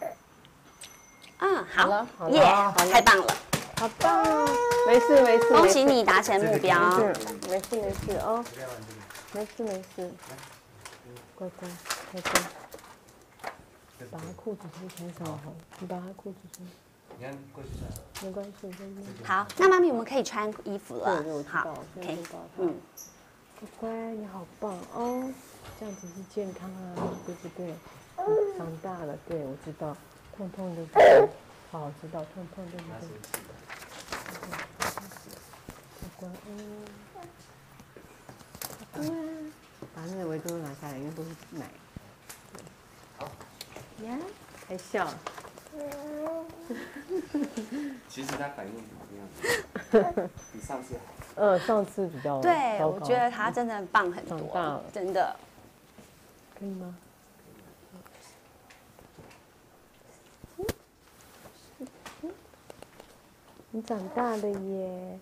C: 嗯，好。
A: 好了，好了。
C: 耶太棒了！
A: 好棒哦！没事没事，
C: 恭喜你达成目标。
A: 没事没事没事哦，没事没事，乖乖乖乖，把他裤子先穿上好，你把他裤子穿，
E: 你看过去算
A: 没关系，没关系。
C: 好，那妈咪我们可以穿衣服了。好
A: 道，现在
C: ，OK，嗯，
A: 乖乖，你好棒哦，这样子是健康啊，对不对？长大了，对我知道，痛痛的，*laughs* 好知道痛痛对不对？乖乖，把那个围兜拿下来，因为都是奶。好，呀，还笑，
B: 其实他反应怎么样？*laughs* 比上次好。
A: 呃，上次比较
C: 对，我觉得他真的棒很
A: 长大
C: 多
A: 了，
C: 真的。
A: 可以吗？你长大了耶，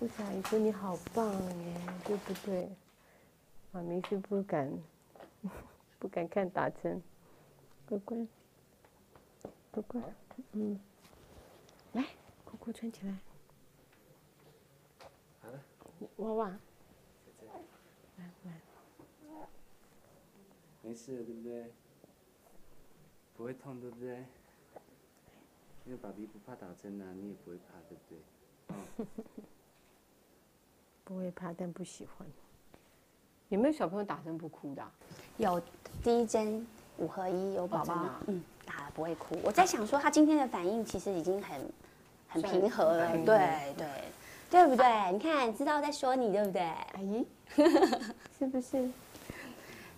A: 不小姨说你好棒耶，对不对？妈咪是不敢，不敢看打针，乖乖，乖乖，嗯，来，裤裤穿起来，
B: 好了，
A: 娃娃，来来。
B: 没事，对不对？不会痛，对不对？因为爸比不怕打针啊，你也不会怕，对不对？*laughs*
A: 不会怕，但不喜欢。有没有小朋友打针不哭的啊、
C: 有第一针五合一，有宝宝嗯，打了不会哭。我在想说，他今天的反应其实已经很很平和了，对对，对不对？你看，知道在说你，对不对？
A: 阿姨，*laughs* 是不是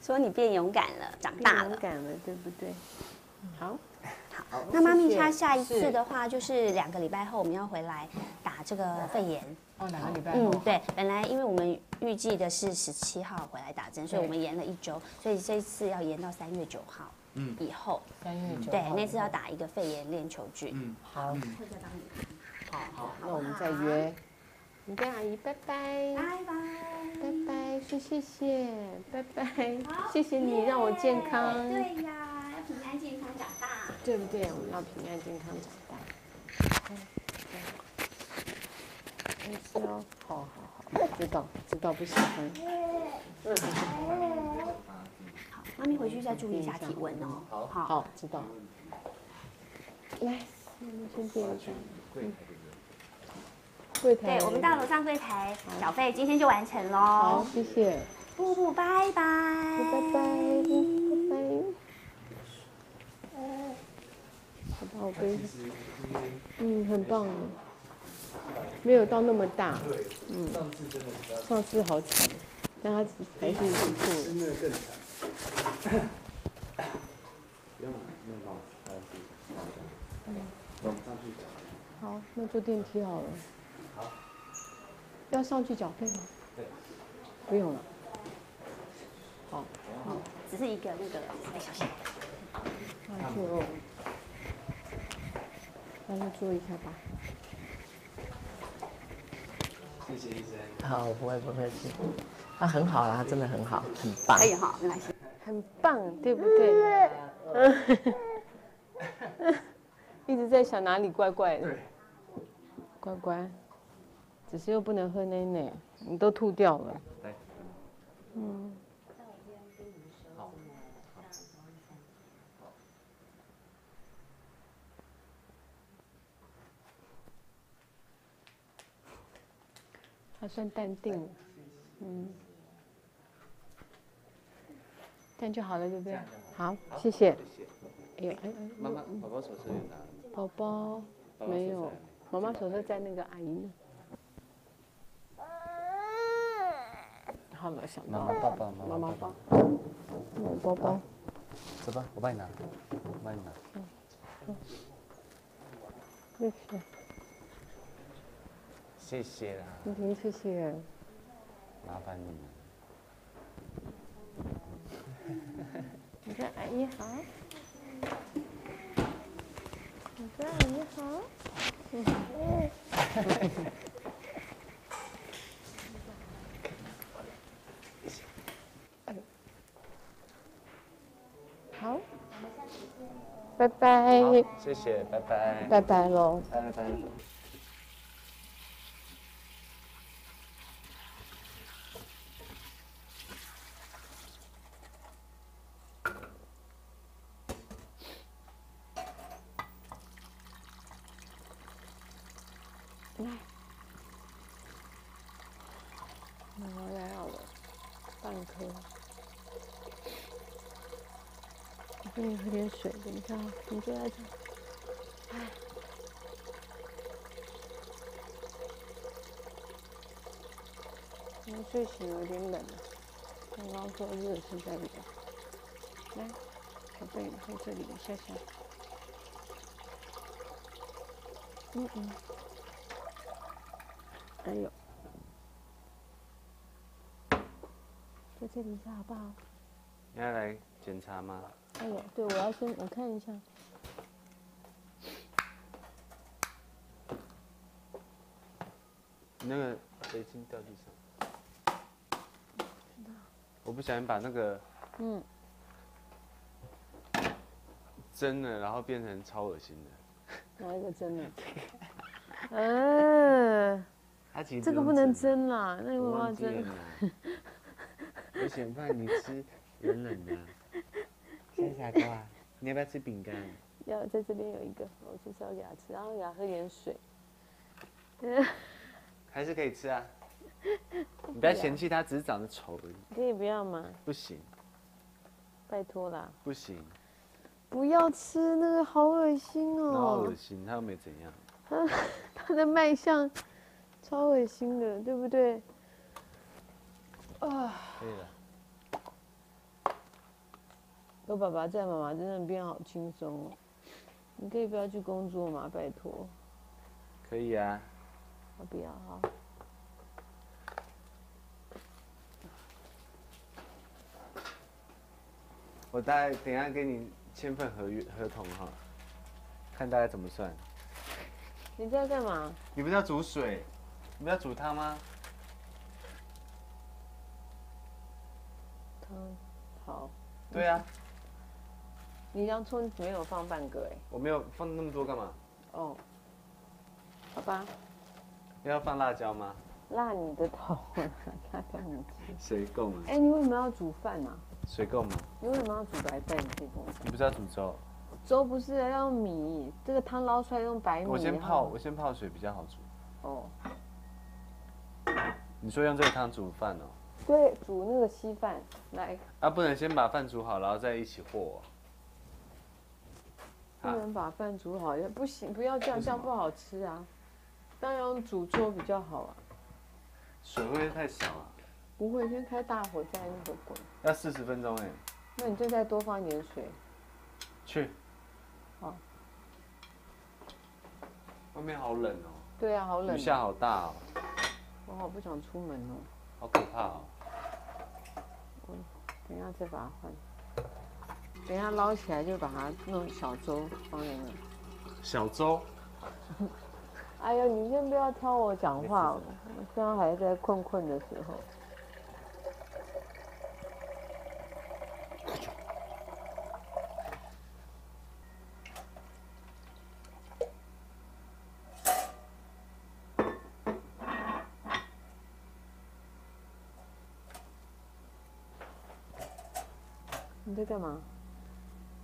C: 说你变勇敢了，长大了。
A: 勇敢了，对不对？好，
C: 好，那妈咪她下一次的话，就是两个礼拜后我们要回来打这个肺炎。
A: 哦，两个礼拜
C: 嗯，对，本来因为我们预计的是十七号回来打针，所以我们延了一周，所以这一次要延到三月九号
E: 嗯
C: 以后。
A: 三月九
C: 对，那次要打一个肺炎链球菌。
E: 嗯，
A: 好，会再帮你好好，那我们再约。你跟阿姨拜拜，
C: 拜拜。
A: 拜拜，说谢谢，拜拜，谢谢你让我健康，
C: 对呀，要平安健康长大。
A: 对不对？我们要平安健康长大。没事哦，好好好，知道知道不喜欢。
C: 好，妈咪回去再注意一下体温哦。
E: 好
C: 好。
A: 知道。来，我们先垫一下。
E: 柜台
A: 柜台。
C: 对，我们到楼上柜台缴费，今天就完成喽
A: 好
C: 喽，。
A: 谢谢，
C: 布布，拜拜。
A: 拜拜，拜拜。好吧，我背。嗯，很棒。没有到那么大，嗯，上次好惨，但他还是不错。
B: 真的更惨。不用了，不用了，还是走上去。
A: 好，那坐电梯好了。要上去缴费吗？
B: 对。
A: 不用了。好，
C: 只是一个那个，哎，小心。
A: 那就那就坐一下吧。
B: 谢谢医生。
D: 好，不会不客气。他很好啦，他真的很好，很棒
C: 可。以哈，没关系。
A: 很棒，对不对？*laughs* 一直在想哪里怪怪的。乖乖，只是又不能喝奶奶，你都吐掉了。
B: 来，
A: 嗯，
B: 好，
A: 还算淡定了。嗯，这样就好了，对不对？好，谢谢。
B: 谢谢。
A: 哎呦，哎哎，
B: 妈妈，宝宝手册有拿？
A: 宝宝没有妈妈手册在那个阿姨那。他们想
B: 妈
A: 到
B: 妈抱抱，
A: 妈妈抱
B: 妈妈抱，
A: 我包包？
B: 走吧，我帮你拿，我帮你拿。
A: 嗯谢谢，
B: 谢谢啦，
A: 婷婷谢谢。
B: 麻烦你们。
A: 你说阿姨好。你说阿姨好。好，*laughs* 拜拜，
B: 谢谢，拜拜。
A: 拜拜喽。
B: 拜拜。
A: 我来好了，半颗。我给你喝点水，等一下，你坐在这。哎。因为睡醒有点冷了，刚刚说热，现在比较。来，宝贝，在这里一下下。嗯嗯。哎呦。在这里一下好不好？
B: 你要来检查吗？
A: 哎呦，对，我要先我看一下。
B: 你那个围巾掉地上。我不小心把那个
A: 嗯，
B: 蒸了，然后变成超恶心的。
A: 哪一个蒸的？*laughs* 嗯，这个不能蒸啦，那个
B: 我
A: 我要蒸。
B: 我嫌怕你吃冷冷的。傻瓜，你要不要吃饼干？*laughs*
A: 要在这边有一个，我就是要给他吃，然后给他喝点水。*laughs*
B: 还是可以吃啊。*laughs* 你不要嫌弃它，只是长得丑而已。
A: 可以不要吗？
B: 不行，
A: 拜托啦，
B: 不行，
A: 不要吃那个，好恶心哦
B: 恶。心，他又没怎样。
A: 他的卖相超恶心的，对不对？啊，
B: 可以了。
A: 有爸爸在，妈妈真的变好轻松哦。你可以不要去工作吗？拜托，
B: 可以啊。
A: 我不要哈。
B: 我大概等一下给你签份合约合同哈，看大概怎么算。
A: 你在干嘛？
B: 你不是要煮水？你不是要煮汤吗？
A: 汤，好。
B: 对啊，
A: 你洋葱没有放半个哎。
B: 我没有放那么多干嘛？
A: 哦。好吧，
B: 要放辣椒吗？
A: 辣你的头，辣椒你吃。
B: 水够吗？
A: 哎，你为什么要煮饭呢、
B: 谁够吗？
A: 你为什么要煮白饭？你可以跟我讲。
B: 你不是要煮粥？
A: 粥不是要用米，这个汤捞出来用白米。
B: 我先泡，我先泡水比较好煮。
A: 哦，
B: 你说用这个汤煮饭哦？
A: 对，煮那个稀饭来，
B: 啊，不能先把饭煮好，然后再一起和哦。
A: 不能把饭煮好，也不行，不要这样，这样不好吃啊。当然用煮粥比较好啊。
B: 水会不会太少啊？
A: 不会，先开大火再那个滚。
B: 要四十分钟哎。
A: 那你就再多放一点水。
B: 去。
A: 好。
B: 外面好冷哦，
A: 对啊，好冷、
B: 雨下好大哦，
A: 我好不想出门哦。
B: 好可怕哦。
A: 等一下再把它换。等下捞起来就把它弄小粥放在那。
B: 小粥。
A: 哎呀，你先不要挑我讲话，我现在还在困困的时候。你在干嘛？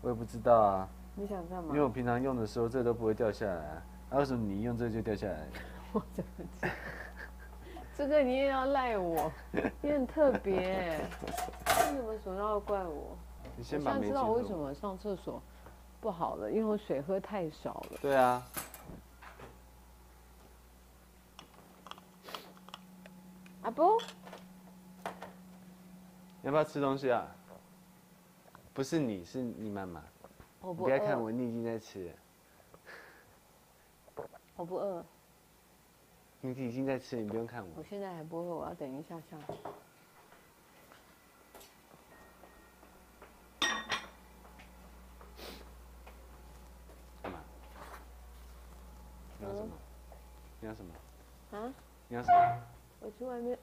B: 我也不知道啊，
A: 你想干嘛
B: 因为？我平常用的时候这都不会掉下来啊，啊为什么你用这就掉下来？*laughs*
A: 我怎么知道？这个你也要赖我，你很特别欸，为什么总要怪我？
B: 你
A: 我
B: 先把
A: 知道我为什。么上厕所不好了，因为我水喝太少了。
B: 对啊，
A: 阿布，
B: 要不要吃东西啊？不是你，是你妈妈。
A: 我不饿，
B: 不要看我，你已经在吃了。
A: 我不饿，
B: 你已经在吃，你不用看
A: 我
B: 我。
A: 现在还不饿，我要等一下下。
B: 干嘛？你要什么？你要什么？
A: 啊？
B: 你要什么？
A: 我去外面，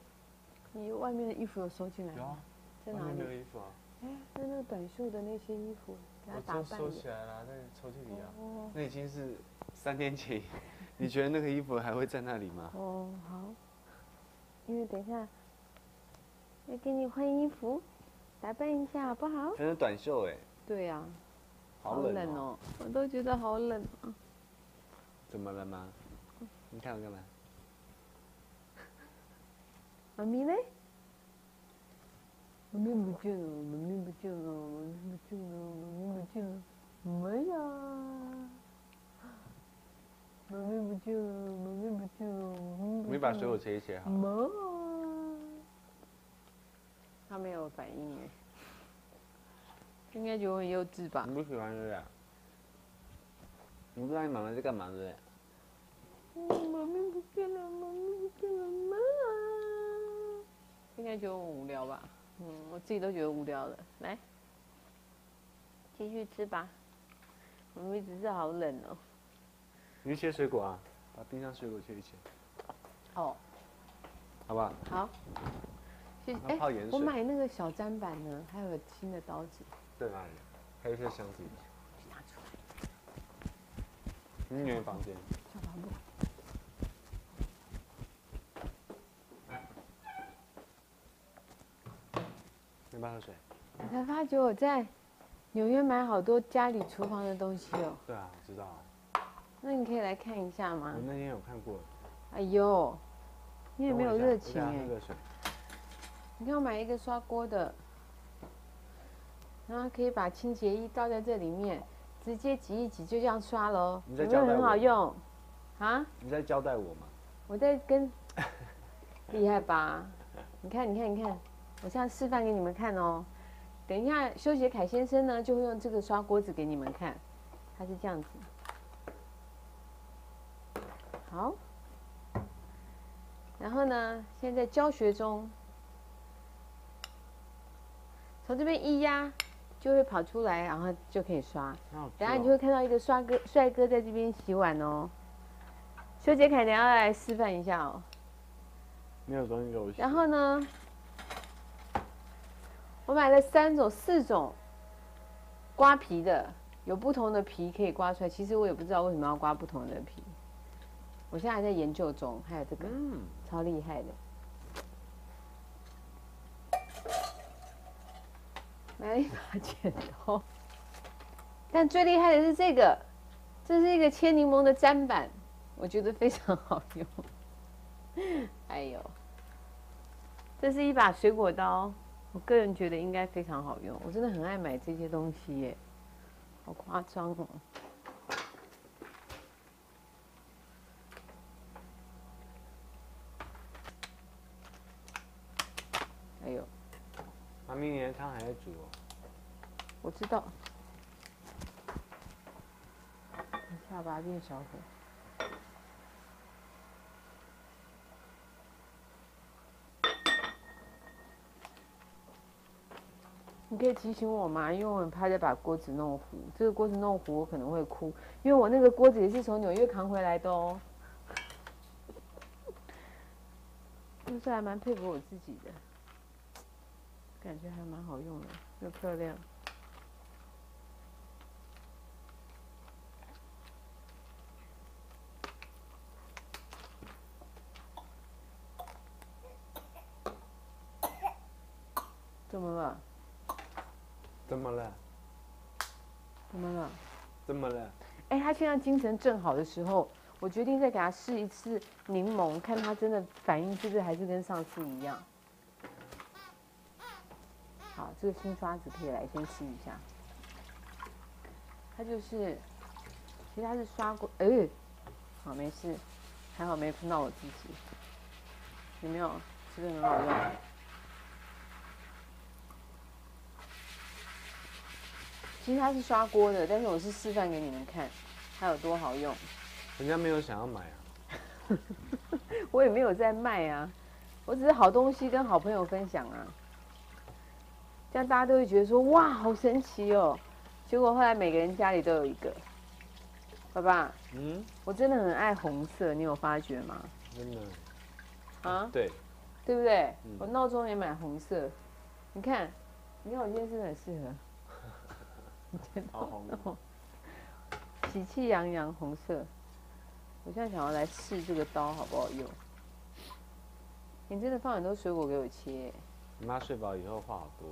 A: 你外面的衣服有收进来吗？
B: 有啊，
A: 在哪里？
B: 衣服啊。
A: 哎，那那个短袖的那些衣服，给它
B: 我都收
A: 打扮收。
B: 起来了，在抽屉里啊。
A: 哦
B: 那已经是三天前，*laughs* 你觉得那个衣服还会在那里吗？
A: 哦，好。因为等一下要给你换衣服，打扮一下好不好？
B: 它是短袖哎，
A: 对呀、
B: 好冷哦。
A: 哦，我都觉得好冷啊。
B: 怎么了吗？你看我干嘛？
A: 妈咪嘞？妈咪不见了，妈咪不见了，妈咪不见了，妈咪不见了，没呀。妈咪不见了，妈咪不见了，妈咪不
B: 我们把水果切一切好没
A: 啊。他没有反应哎，应该觉得我很幼稚吧
B: 你？不喜欢对不对？你不知道你妈妈在干嘛对不对？
A: 嗯妈咪不见了，妈咪不见了，妈。应该觉得我无聊吧？嗯，我自己都觉得无聊了。来，继续吃吧。我们一直是好冷哦。
B: 你去切水果啊，把冰箱水果切一切，
A: 哦，
B: 好不好？
A: 好。谢谢。哎、我买那个小砧板呢，还有新的刀子，
B: 在哪里？还有一些箱子里。
A: 拿出来。
B: 你女儿房间。
A: 小黄布。
B: 要不要喝水？
A: 我才发觉我在纽约买好多家里厨房的东西哦。
B: 对啊，我知道啊。
A: 那你可以来看一下吗
B: 我？那天有看过。
A: 哎呦，你也没有热情哎。你看我买一个刷锅的，然后可以把清洁液倒在这里面，直接挤一挤就这样刷喽，
B: 你在
A: 有没有很
B: 交代我吗
A: 好用？啊？
B: 你在交代我吗？
A: 我在跟，*laughs* 厉害吧？你看，你看，你看，我现在示范给你们看哦。等一下，修杰楷先生呢就会用这个刷锅子给你们看，他是这样子。好，然后呢，现在教学中，从这边一压就会跑出来，然后就可以刷。等下你就
B: 哦
A: 会看到一个刷哥帅哥在这边洗碗哦。修杰楷，等一下来示范一下哦。
B: 没有东西给我洗。
A: 然后呢，我买了三种、四种刮皮的，有不同的皮可以刮出来。其实我也不知道为什么要刮不同的皮，我现在还在研究中。还有这个
B: 嗯，
A: 超厉害的，买了一把剪刀，但最厉害的是这个，这是一个切柠檬的砧板，我觉得非常好用。*laughs* 哎呦，这是一把水果刀，我个人觉得应该非常好用。我真的很爱买这些东西耶，好夸张哦。哎呦，
B: 妈咪，你的汤还在煮哦。
A: 我知道，一下把它变小火。你可以提醒我吗？因为我很怕再把锅子弄糊。这个锅子弄糊，我可能会哭，因为我那个锅子也是从纽约扛回来的哦。就是还蛮佩服我自己的，感觉还蛮好用的，又漂亮。怎么了？
B: 怎么了？
A: 怎么了？
B: 怎么了？
A: 哎，他现在精神正好的时候，我决定再给他试一次柠檬，看他真的反应是不是还是跟上次一样。好，这个新刷子可以来先试一下。它就是，其实它是刷过，哎，好没事，还好没碰到我自己。有没有？是不是很好用？其实它是刷锅的，但是我是示范给你们看，它有多好用。
B: 人家没有想要买啊。*laughs*
A: 我也没有在卖啊，我只是好东西跟好朋友分享啊，这样大家都会觉得说哇，好神奇哦。结果后来每个人家里都有一个。爸爸，嗯，我真的很爱红色，你有发觉吗？
B: 真的。
A: 啊？
B: 对。
A: 对不对？我闹钟也买红色，你看，你看我今天是不是很适合？
B: 好红，*laughs*
A: 喜气洋洋红色。我现在想要来试这个刀好不好用？你真的放很多水果给我切。
B: 你妈睡饱以后话好多，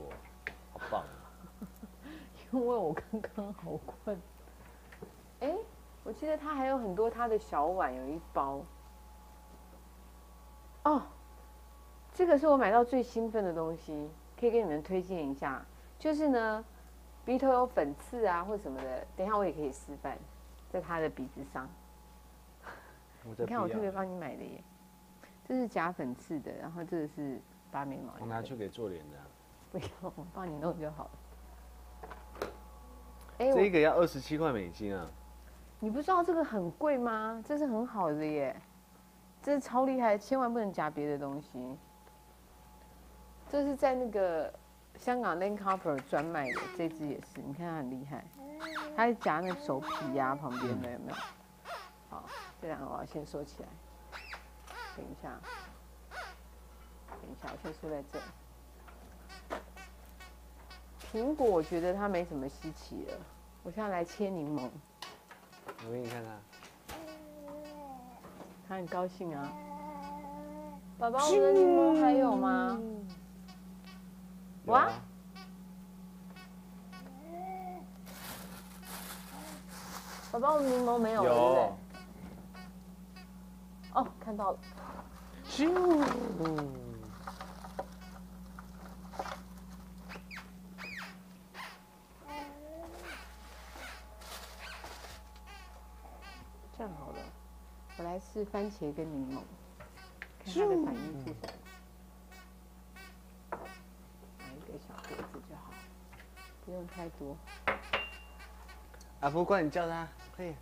B: 好棒啊！*laughs*
A: 因为我刚刚好困。哎，我记得他还有很多他的小碗，有一包。哦，这个是我买到最兴奋的东西，可以给你们推荐一下。就是呢。鼻头有粉刺啊，或什么的，等一下我也可以示范，在他的鼻子上。你看我特别帮你买的耶，这是假粉刺的，然后这个是拔眉毛。
B: 我拿去给做脸的。
A: 不用，我帮你弄就好了。*laughs*
B: 哎，这个要二十七块美金啊！
A: 你不知道这个很贵吗？这是很好的耶，这是超厉害，千万不能夹别的东西。这是在那个。香港 Lane Copper 专卖的这只也是，你看它很厉害，它是夹那手皮呀旁边的有没有？好，这两个我要先收起来。等一下，等一下，我先收在这。苹果我觉得它没什么稀奇的，我现在来切柠檬。
B: 我给你看看。
A: 他很高兴啊。宝宝，我的柠檬还有吗？哇！宝宝，我们柠檬没有了，对不对？哦，看到了。咻！这样好了，我来试番茄跟柠檬，看它的反应是什么。不用太多。
B: 阿福，快你叫他，快！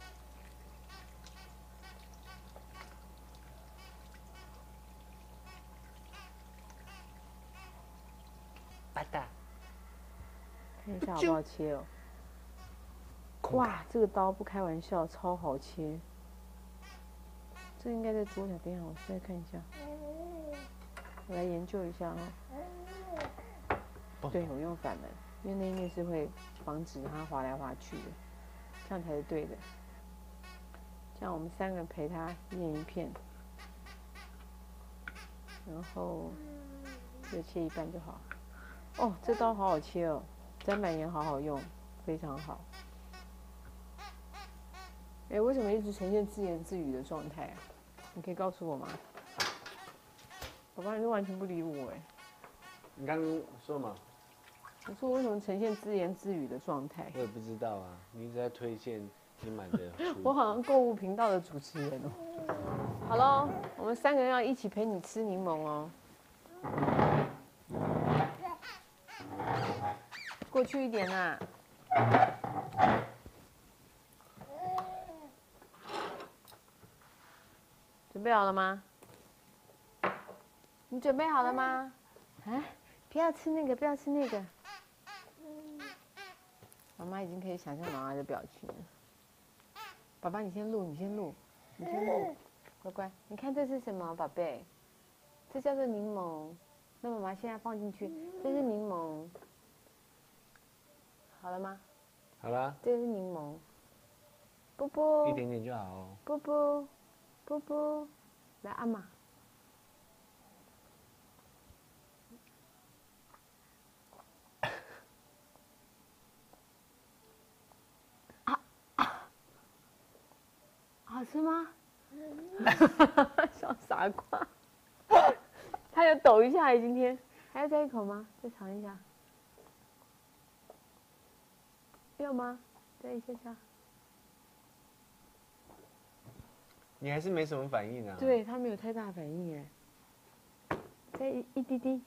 A: 爸爸，看一下好不好切哦。哇，这个刀不开玩笑，超好切。这应该在桌下，等下我再看一下。我来研究一下哦。对，我用反了。因为那面是会防止它滑来滑去的，这样才是对的。这样我们三个陪他练一片，然后就切一半就好。哦，这刀好好切哦，砧板也好好用，非常好。哎，为什么一直呈现自言自语的状态啊？你可以告诉我吗？宝宝，你是完全不理我哎。
B: 你刚刚说吗？
A: 我说为什么呈现自言自语的状态？
B: 我也不知道啊，你一直在推荐你买的。*laughs*
A: 我好像购物频道的主持人哦。好喽，我们三个人要一起陪你吃柠檬哦。过去一点呐。准备好了吗？你准备好了吗？啊，不要吃那个，不要吃那个。妈妈已经可以想象妈妈的表情了。爸爸，你先录，你先录，你先录，乖乖。你看这是什么，宝贝？这叫做柠檬。那妈妈现在放进去，这是柠檬。好了吗？
B: 好了。
A: 这是柠檬。波波。
B: 一点点就好哦。
A: 啵啵，啵啵，来阿妈。好吃吗？*laughs* 小傻瓜，他有抖一下，今天还要再一口吗？再尝一下，要吗？再一下下。
B: 你还是没什么反应啊？
A: 对他没有太大反应哎，再一一滴滴。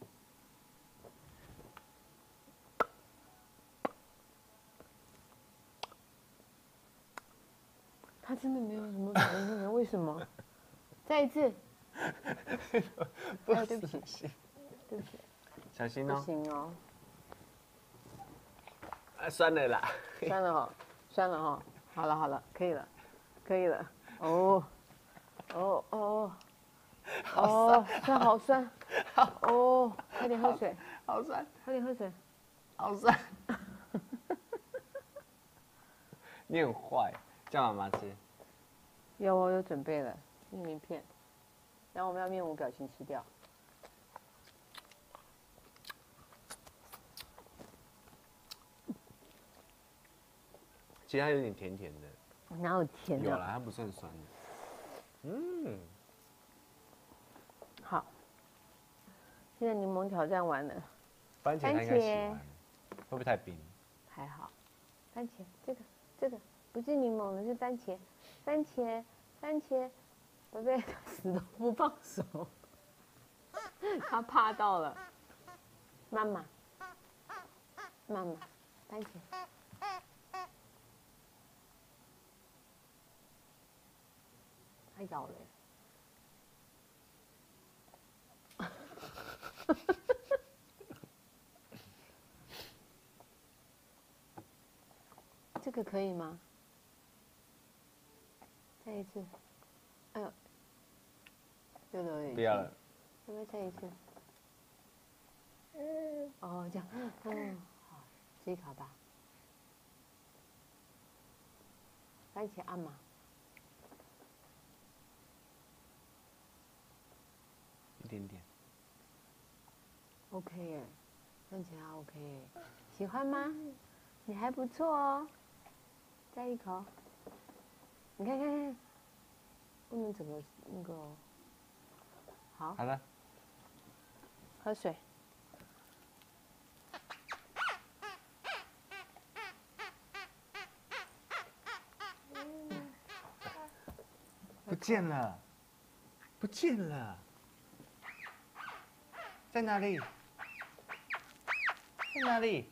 A: 他真的没有什么反应，那个为什么？*laughs* 再一次。*laughs* 哎，对不起，对不起，
B: 小心哦。
A: 行哦，
B: 啊，算了啦。
A: 酸了哈，酸了哈，好了好了，可以了，可以了。哦，哦哦哦，酸好酸，哦，快点喝水，
B: 好酸，
A: 快点喝水。
B: 好酸。*laughs* 你很坏，叫妈妈吃。
A: 有，我有准备了玉米片，然后我们要面无表情吃掉。
B: 其实它有点甜甜的，
A: 哪有甜的？
B: 有啦，它不算酸的。嗯，
A: 好，现在柠檬挑战完了，
B: 番茄它应该喜欢，会不会太冰？
A: 还好。番茄，这个这个不是柠檬的，是番茄，番茄番茄，宝贝 *laughs* 死都不放手，他怕到了。妈妈，妈妈，番茄。他咬了。*laughs* 这个可以吗？再一次。哎呦，又流眼
B: 不要了。
A: 要不要再一次？嗯。哦，这样。嗯，好，自己烤吧。番茄按嘛？
B: 一点点。
A: OK 耶，看起来 OK 耶，喜欢吗？你还不错哦，再一口，你看看看，不能整个那个哦。好，
B: 好了，
A: 喝水。
B: 不见了，不见了，在哪里？在哪里？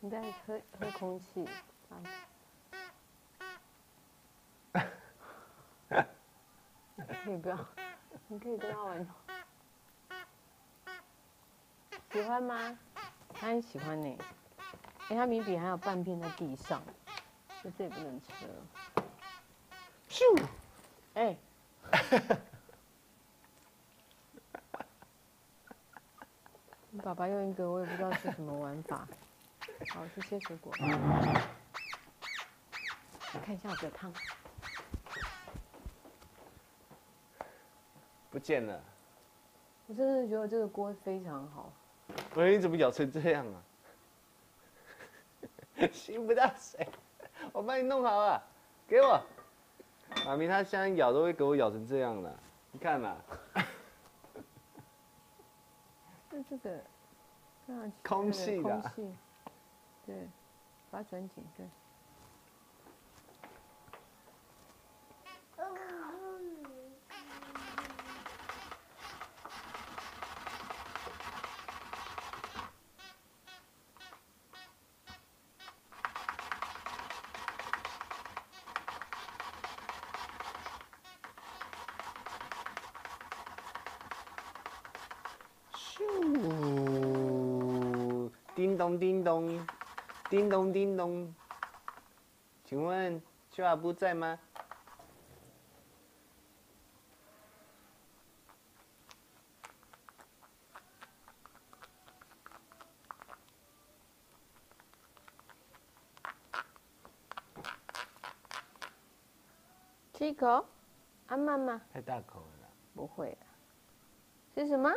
A: 你在喝喝空气。可以 *laughs* 不要，你可以跟他玩。喜欢吗？他很喜欢呢。哎、他米饼还有半片在地上，所以这也不能吃了。咻！哎、*laughs* 你爸爸用一个我也不知道是什么玩法。好，去切水果。我看一下我的汤。
B: 不见了。
A: 我真的觉得这个锅非常好。
B: 喂，你怎么咬成这样啊？*laughs* 吸不到水，我帮你弄好了，给我。妈咪她现在咬都会给我咬成这样了，你看嘛。
A: 那这个，*laughs*
B: 空气的
A: 空气，对，把它转紧，对。
B: 咻，叮咚叮咚，叮咚叮咚。请问邱阿布在吗？
A: 吃一口，啊妈妈
B: 太大口了啦，
A: 不会的，是什么？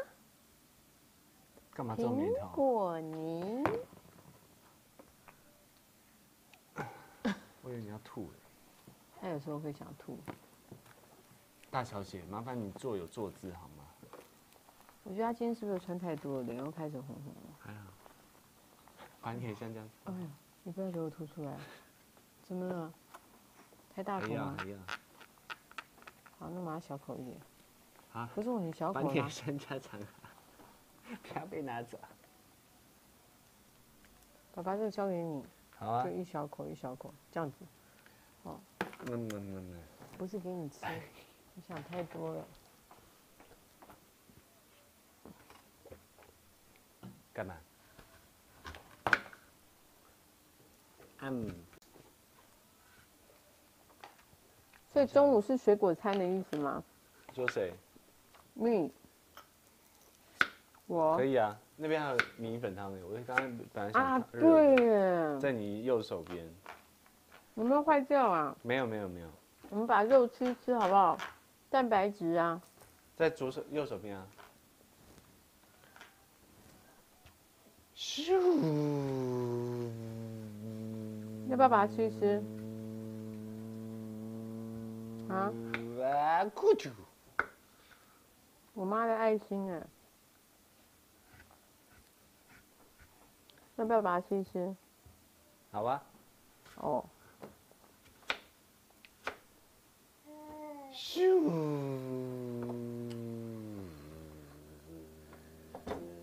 B: 干嘛皱眉
A: 苹
B: 头？
A: 果泥。
B: 我以为你要吐了。
A: 他有时候会想吐。
B: 大小姐，麻烦你坐有坐姿好吗？
A: 我觉得他今天是不是穿太多了，脸又开始红红了？
B: 还好。反正可以像这样。
A: 哎呀，你不要给我吐出来！怎么了？太大口吗？
B: 还要还要。
A: 好，那把它小口一点。
B: 好，
A: 不是我很小
B: 把你的
A: 口吗？
B: 身家藏好，不要被拿走。
A: 爸爸这个交给你，
B: 好啊
A: 就，一小口一小口这样子，
B: 嗯嗯嗯嗯，
A: 不是给你吃，你想太多了。
B: 干嘛？嗯，
A: 所以中午是水果餐的意思吗？
B: 说谁？
A: 你，我
B: 可以啊，那边还有米粉汤呢。我刚刚本来想
A: 啊，对耶，
B: 在你右手边。
A: 有没有坏掉啊？
B: 没有没有没有，
A: 我们把肉吃一吃好不好？蛋白质啊，
B: 在左手右手边啊。咻！
A: 要不要把它吃一吃？啊？
B: 啊，咕啾！
A: 我妈的爱心哎，要不要把它吃一吃？
B: 好啊。
A: 哦，
B: 咻！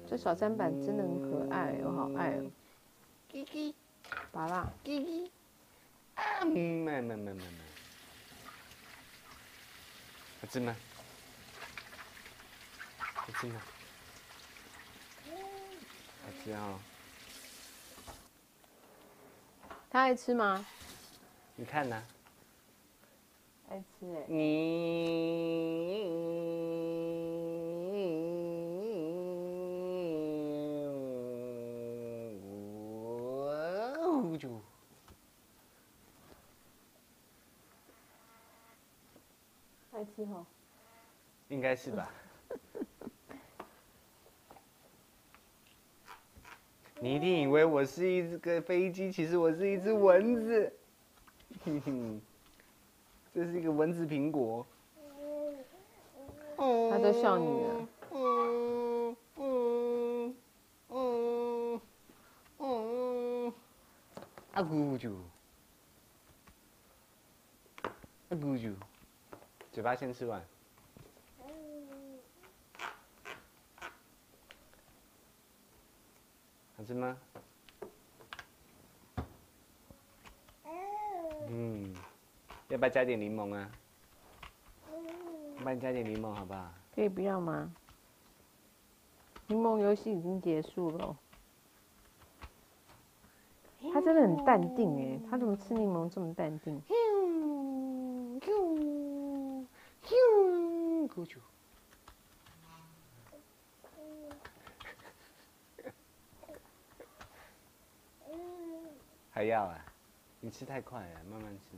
A: 这小砧板真的很可爱，我好爱哦。
B: 叽叽
A: 拔啦，
B: 叽叽啊！嗯，慢慢慢慢慢。好吃吗？好吃吗？好吃啊！
A: 他爱吃吗？
B: 你看呐、
A: 爱吃哎。
B: 你，就
A: 爱吃哈。
B: 应该是吧？你一定以为我是一个飞机，其实我是一只蚊子。哼哼，这是一个蚊子苹果。
A: 他在笑你了。
B: 嗯嗯嗯嗯，啊咕啾，啊咕啾，嘴巴先吃完。好吃吗？嗯，要不要加点柠檬啊？帮你加点柠檬好不好？
A: 可以不要吗？柠檬游戏已经结束了哦。他真的很淡定哎，他怎么吃柠檬这么淡定？
B: 咻咻咻，咕啾。还要啊？你吃太快了，慢慢吃。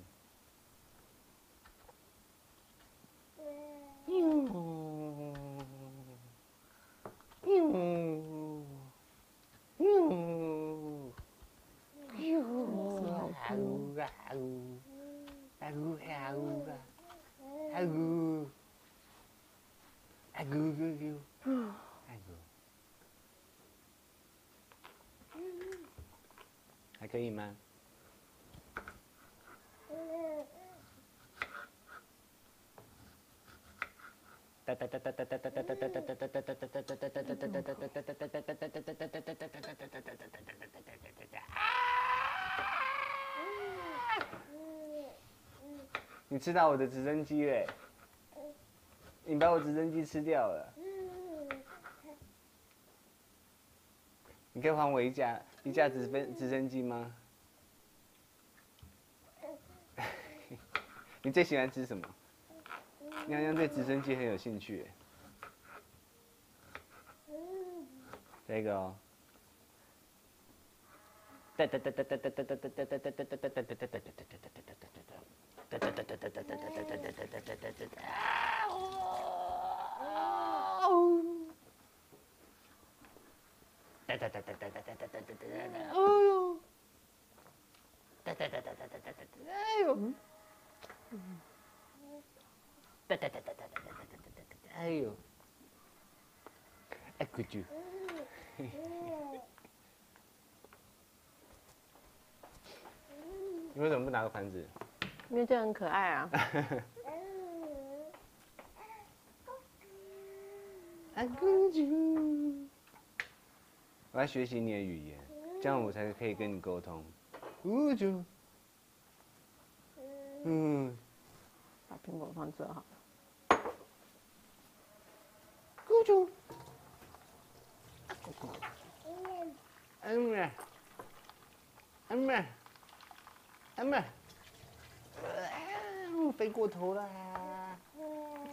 B: 哟哟哟哟！啊呜啊呜，啊呜啊呜啊，啊呜，啊咕咕咕，啊咕，还可以吗？你吃到我的直升机嘞！你把我直升机吃掉了。你可以还我一架一架直飞直升机吗？*laughs* 你最喜欢吃什么？娘娘对直升机很有兴趣。这个哦。哎呦！哎呦！哎，咕啾！你为什么不拿个盘子？
A: 因为这很可爱啊。
B: 啊咕啾。我要学习你的语言，这样我才可以跟你沟通。咕啾。嗯，
A: 把苹果放这哈。
B: 咕啾。嗯咩？嗯咩？嗯咩？飞过头啦！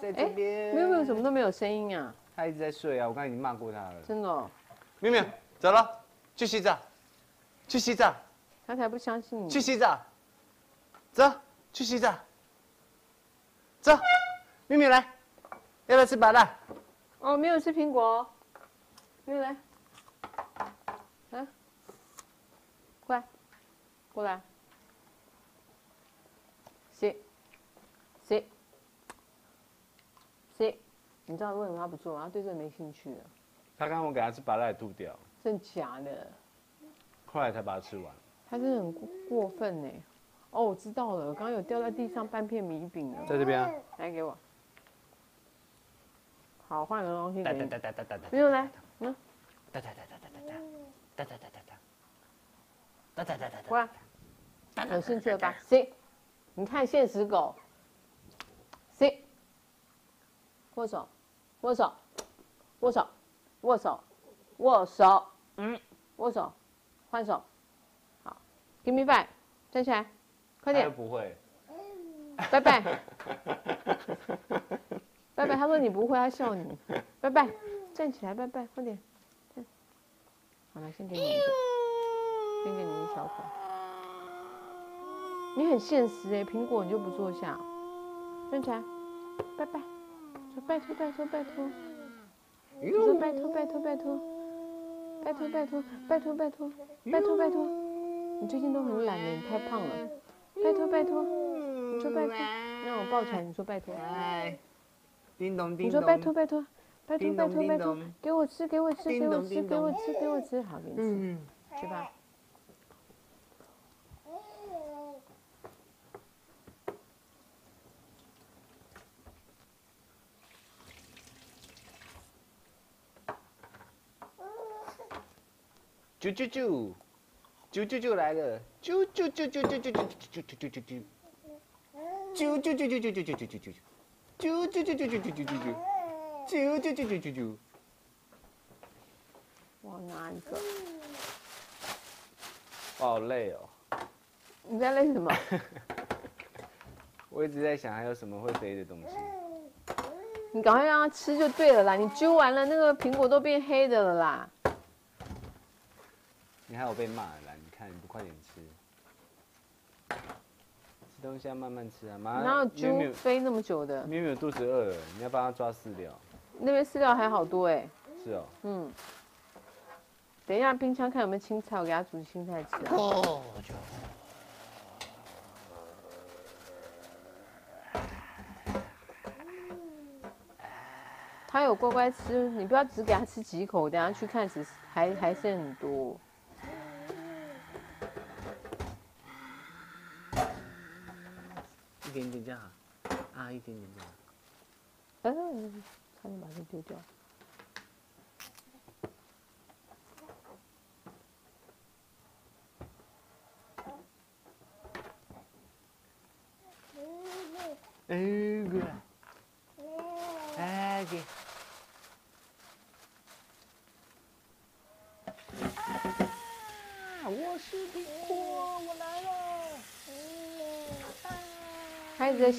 B: 在这边。
A: 没有没有，什么都没有声音啊。
B: 他一直在睡啊，我刚才已经骂过他了。
A: 真的、哦？
B: 明明，走了，去洗澡，去洗澡。
A: 他才不相信你。
B: 去洗澡。走，去洗澡。走，咪咪来，要不要吃白辣？
A: 哦，没有吃苹果。明明来，来，过来，过来。洗，洗，洗。你知道为什么他不做吗？他对这个没兴趣了。
B: 他刚刚我给他吃白辣也吐掉。
A: 真假的？
B: 快才把它吃完。
A: 他真的很过分呢。哦，我知道了，刚刚有掉在地上半片米饼了。
B: 在这边、啊，
A: 来给我。好，换个东西来你。
B: 哒哒哒哒哒哒。
A: 没有来，嗯。
B: 哒哒哒哒哒哒哒，哒哒哒哒哒，哒哒哒哒哒。
A: 乖，很顺气了吧？行，你看现实狗。行，握手，握手，握手，握手，握手。握手嗯。握手，换手。好，Give me five，站起来，快点。
B: 不会。
A: 拜拜。*laughs* 拜拜，他说你不会，他笑你。拜拜，站起来，拜拜，快点。好了，先给你一个，先给你一小口。你很现实哎，苹果你就不坐下，站起来，拜拜，说拜托拜托拜托，说拜托拜托拜托，拜托拜托拜托拜托拜托拜托，你最近都很懒的，你太胖了，拜托拜托，你说拜托，让我抱起来，你说拜托。
B: 叮咚叮咚。
A: 你说拜托拜托，拜托拜托拜托，给我吃给我吃给我吃给我吃给我吃，好给你吃，吃吧。
B: 啾啾啾，啾啾啾来了，啾啾啾啾啾啾啾啾啾啾啾啾啾啾，啾啾啾啾啾啾啾啾啾啾。啾啾啾啾啾啾啾啾啾，啾啾啾啾啾啾。
A: 我拿一个。
B: 我好累哦。
A: 你在累什么？*laughs*
B: 我一直在想还有什么会飞的东西。
A: 你赶快让它吃就对了啦！你揪完了，那个苹果都变黑的了啦。
B: 你还有被骂啦？你看你不快点吃。吃东西要慢慢吃啊，马上。
A: 哪有猪飞那么久的？
B: 咪咪肚子饿了，你要帮他抓饲料。
A: 那边饲料还好多哎。
B: 是哦。嗯。
A: 等一下冰箱看有没有青菜，我给他煮青菜吃。哦。他有乖乖吃，你不要只给他吃几口，等下去看只还还剩很多。
B: 이게
A: 이제 자, 아, 아 이게 이제 자. 에이, 산이 많이 되죠.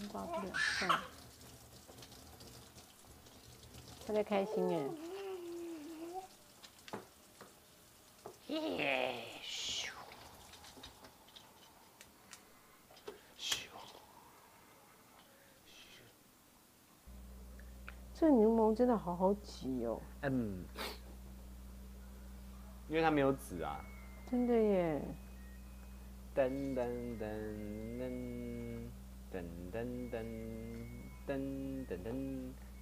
A: 下。挂不了，算了。他在开心哎。
B: 耶，咻，咻，
A: 这柠檬真的好好挤哦，
B: 嗯，因为它没有籽啊。
A: 真的耶。
B: 噔噔噔噔噔噔噔噔噔噔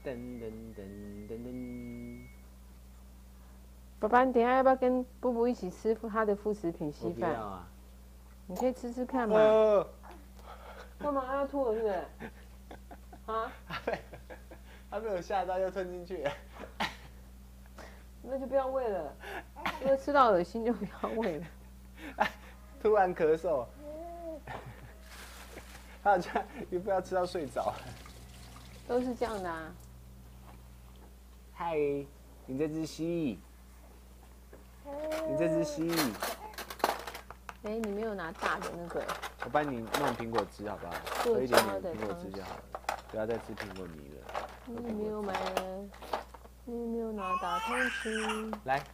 B: 噔噔噔噔。
A: 爸爸，你等下要不要跟布布一起吃他的副食品稀饭？
B: 啊！
A: 你可以吃吃看嘛。
B: 呃，
A: 干嘛要吐了是不是？啊？
B: 他被我吓到，又吞进去。
A: 那就不要喂了，因为吃到恶心就不要喂了。
B: 突然咳嗽，他好像一副要吃到睡着。
A: 都是这样的啊。
B: 嗨，你这只蜥蜴，你这只蜥蜴，
A: 哎、你没有拿大的那个，
B: 我帮你弄苹果汁好不好？
A: 做
B: 喝一点点苹果汁就好了，不要再吃苹果泥了。
A: 你没有买，你没有拿大汤匙。
B: 来，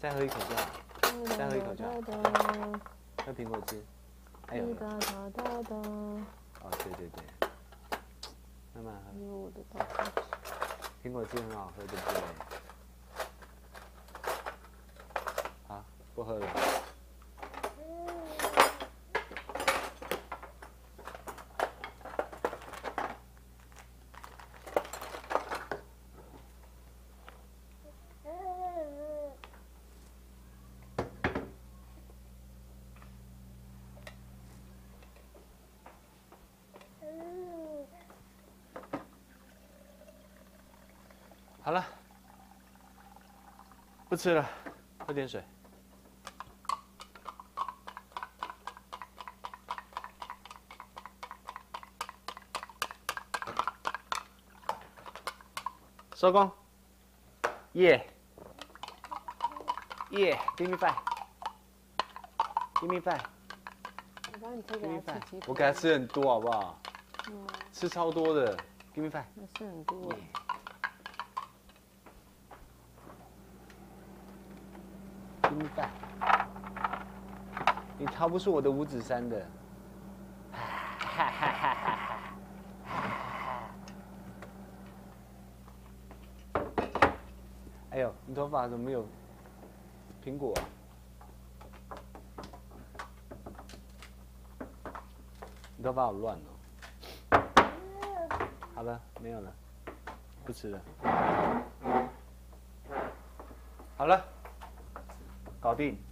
B: 再喝一口就好，再喝一口就好
A: 好。
B: 喝苹果汁。哎呦，
A: 哒哒哒哒，
B: 哦，对对对，慢慢喝，
A: 因为我的大。
B: 苹果汁很好喝，对不对？好，不喝了。好了，不吃了，喝点水。收工。耶、耶、e me。Give me five。
A: 我帮你推
B: Give
A: 给
B: me
A: 他
B: five。我给他吃很多，好不好？
A: 嗯，
B: 吃超多的。Give me five。
A: 那是很多耶。
B: 你逃不出我的五指山的。*laughs* 哎呦，你头发怎么没有苹果？你头发好乱哦。好了，没有了，不吃了。好了，搞定。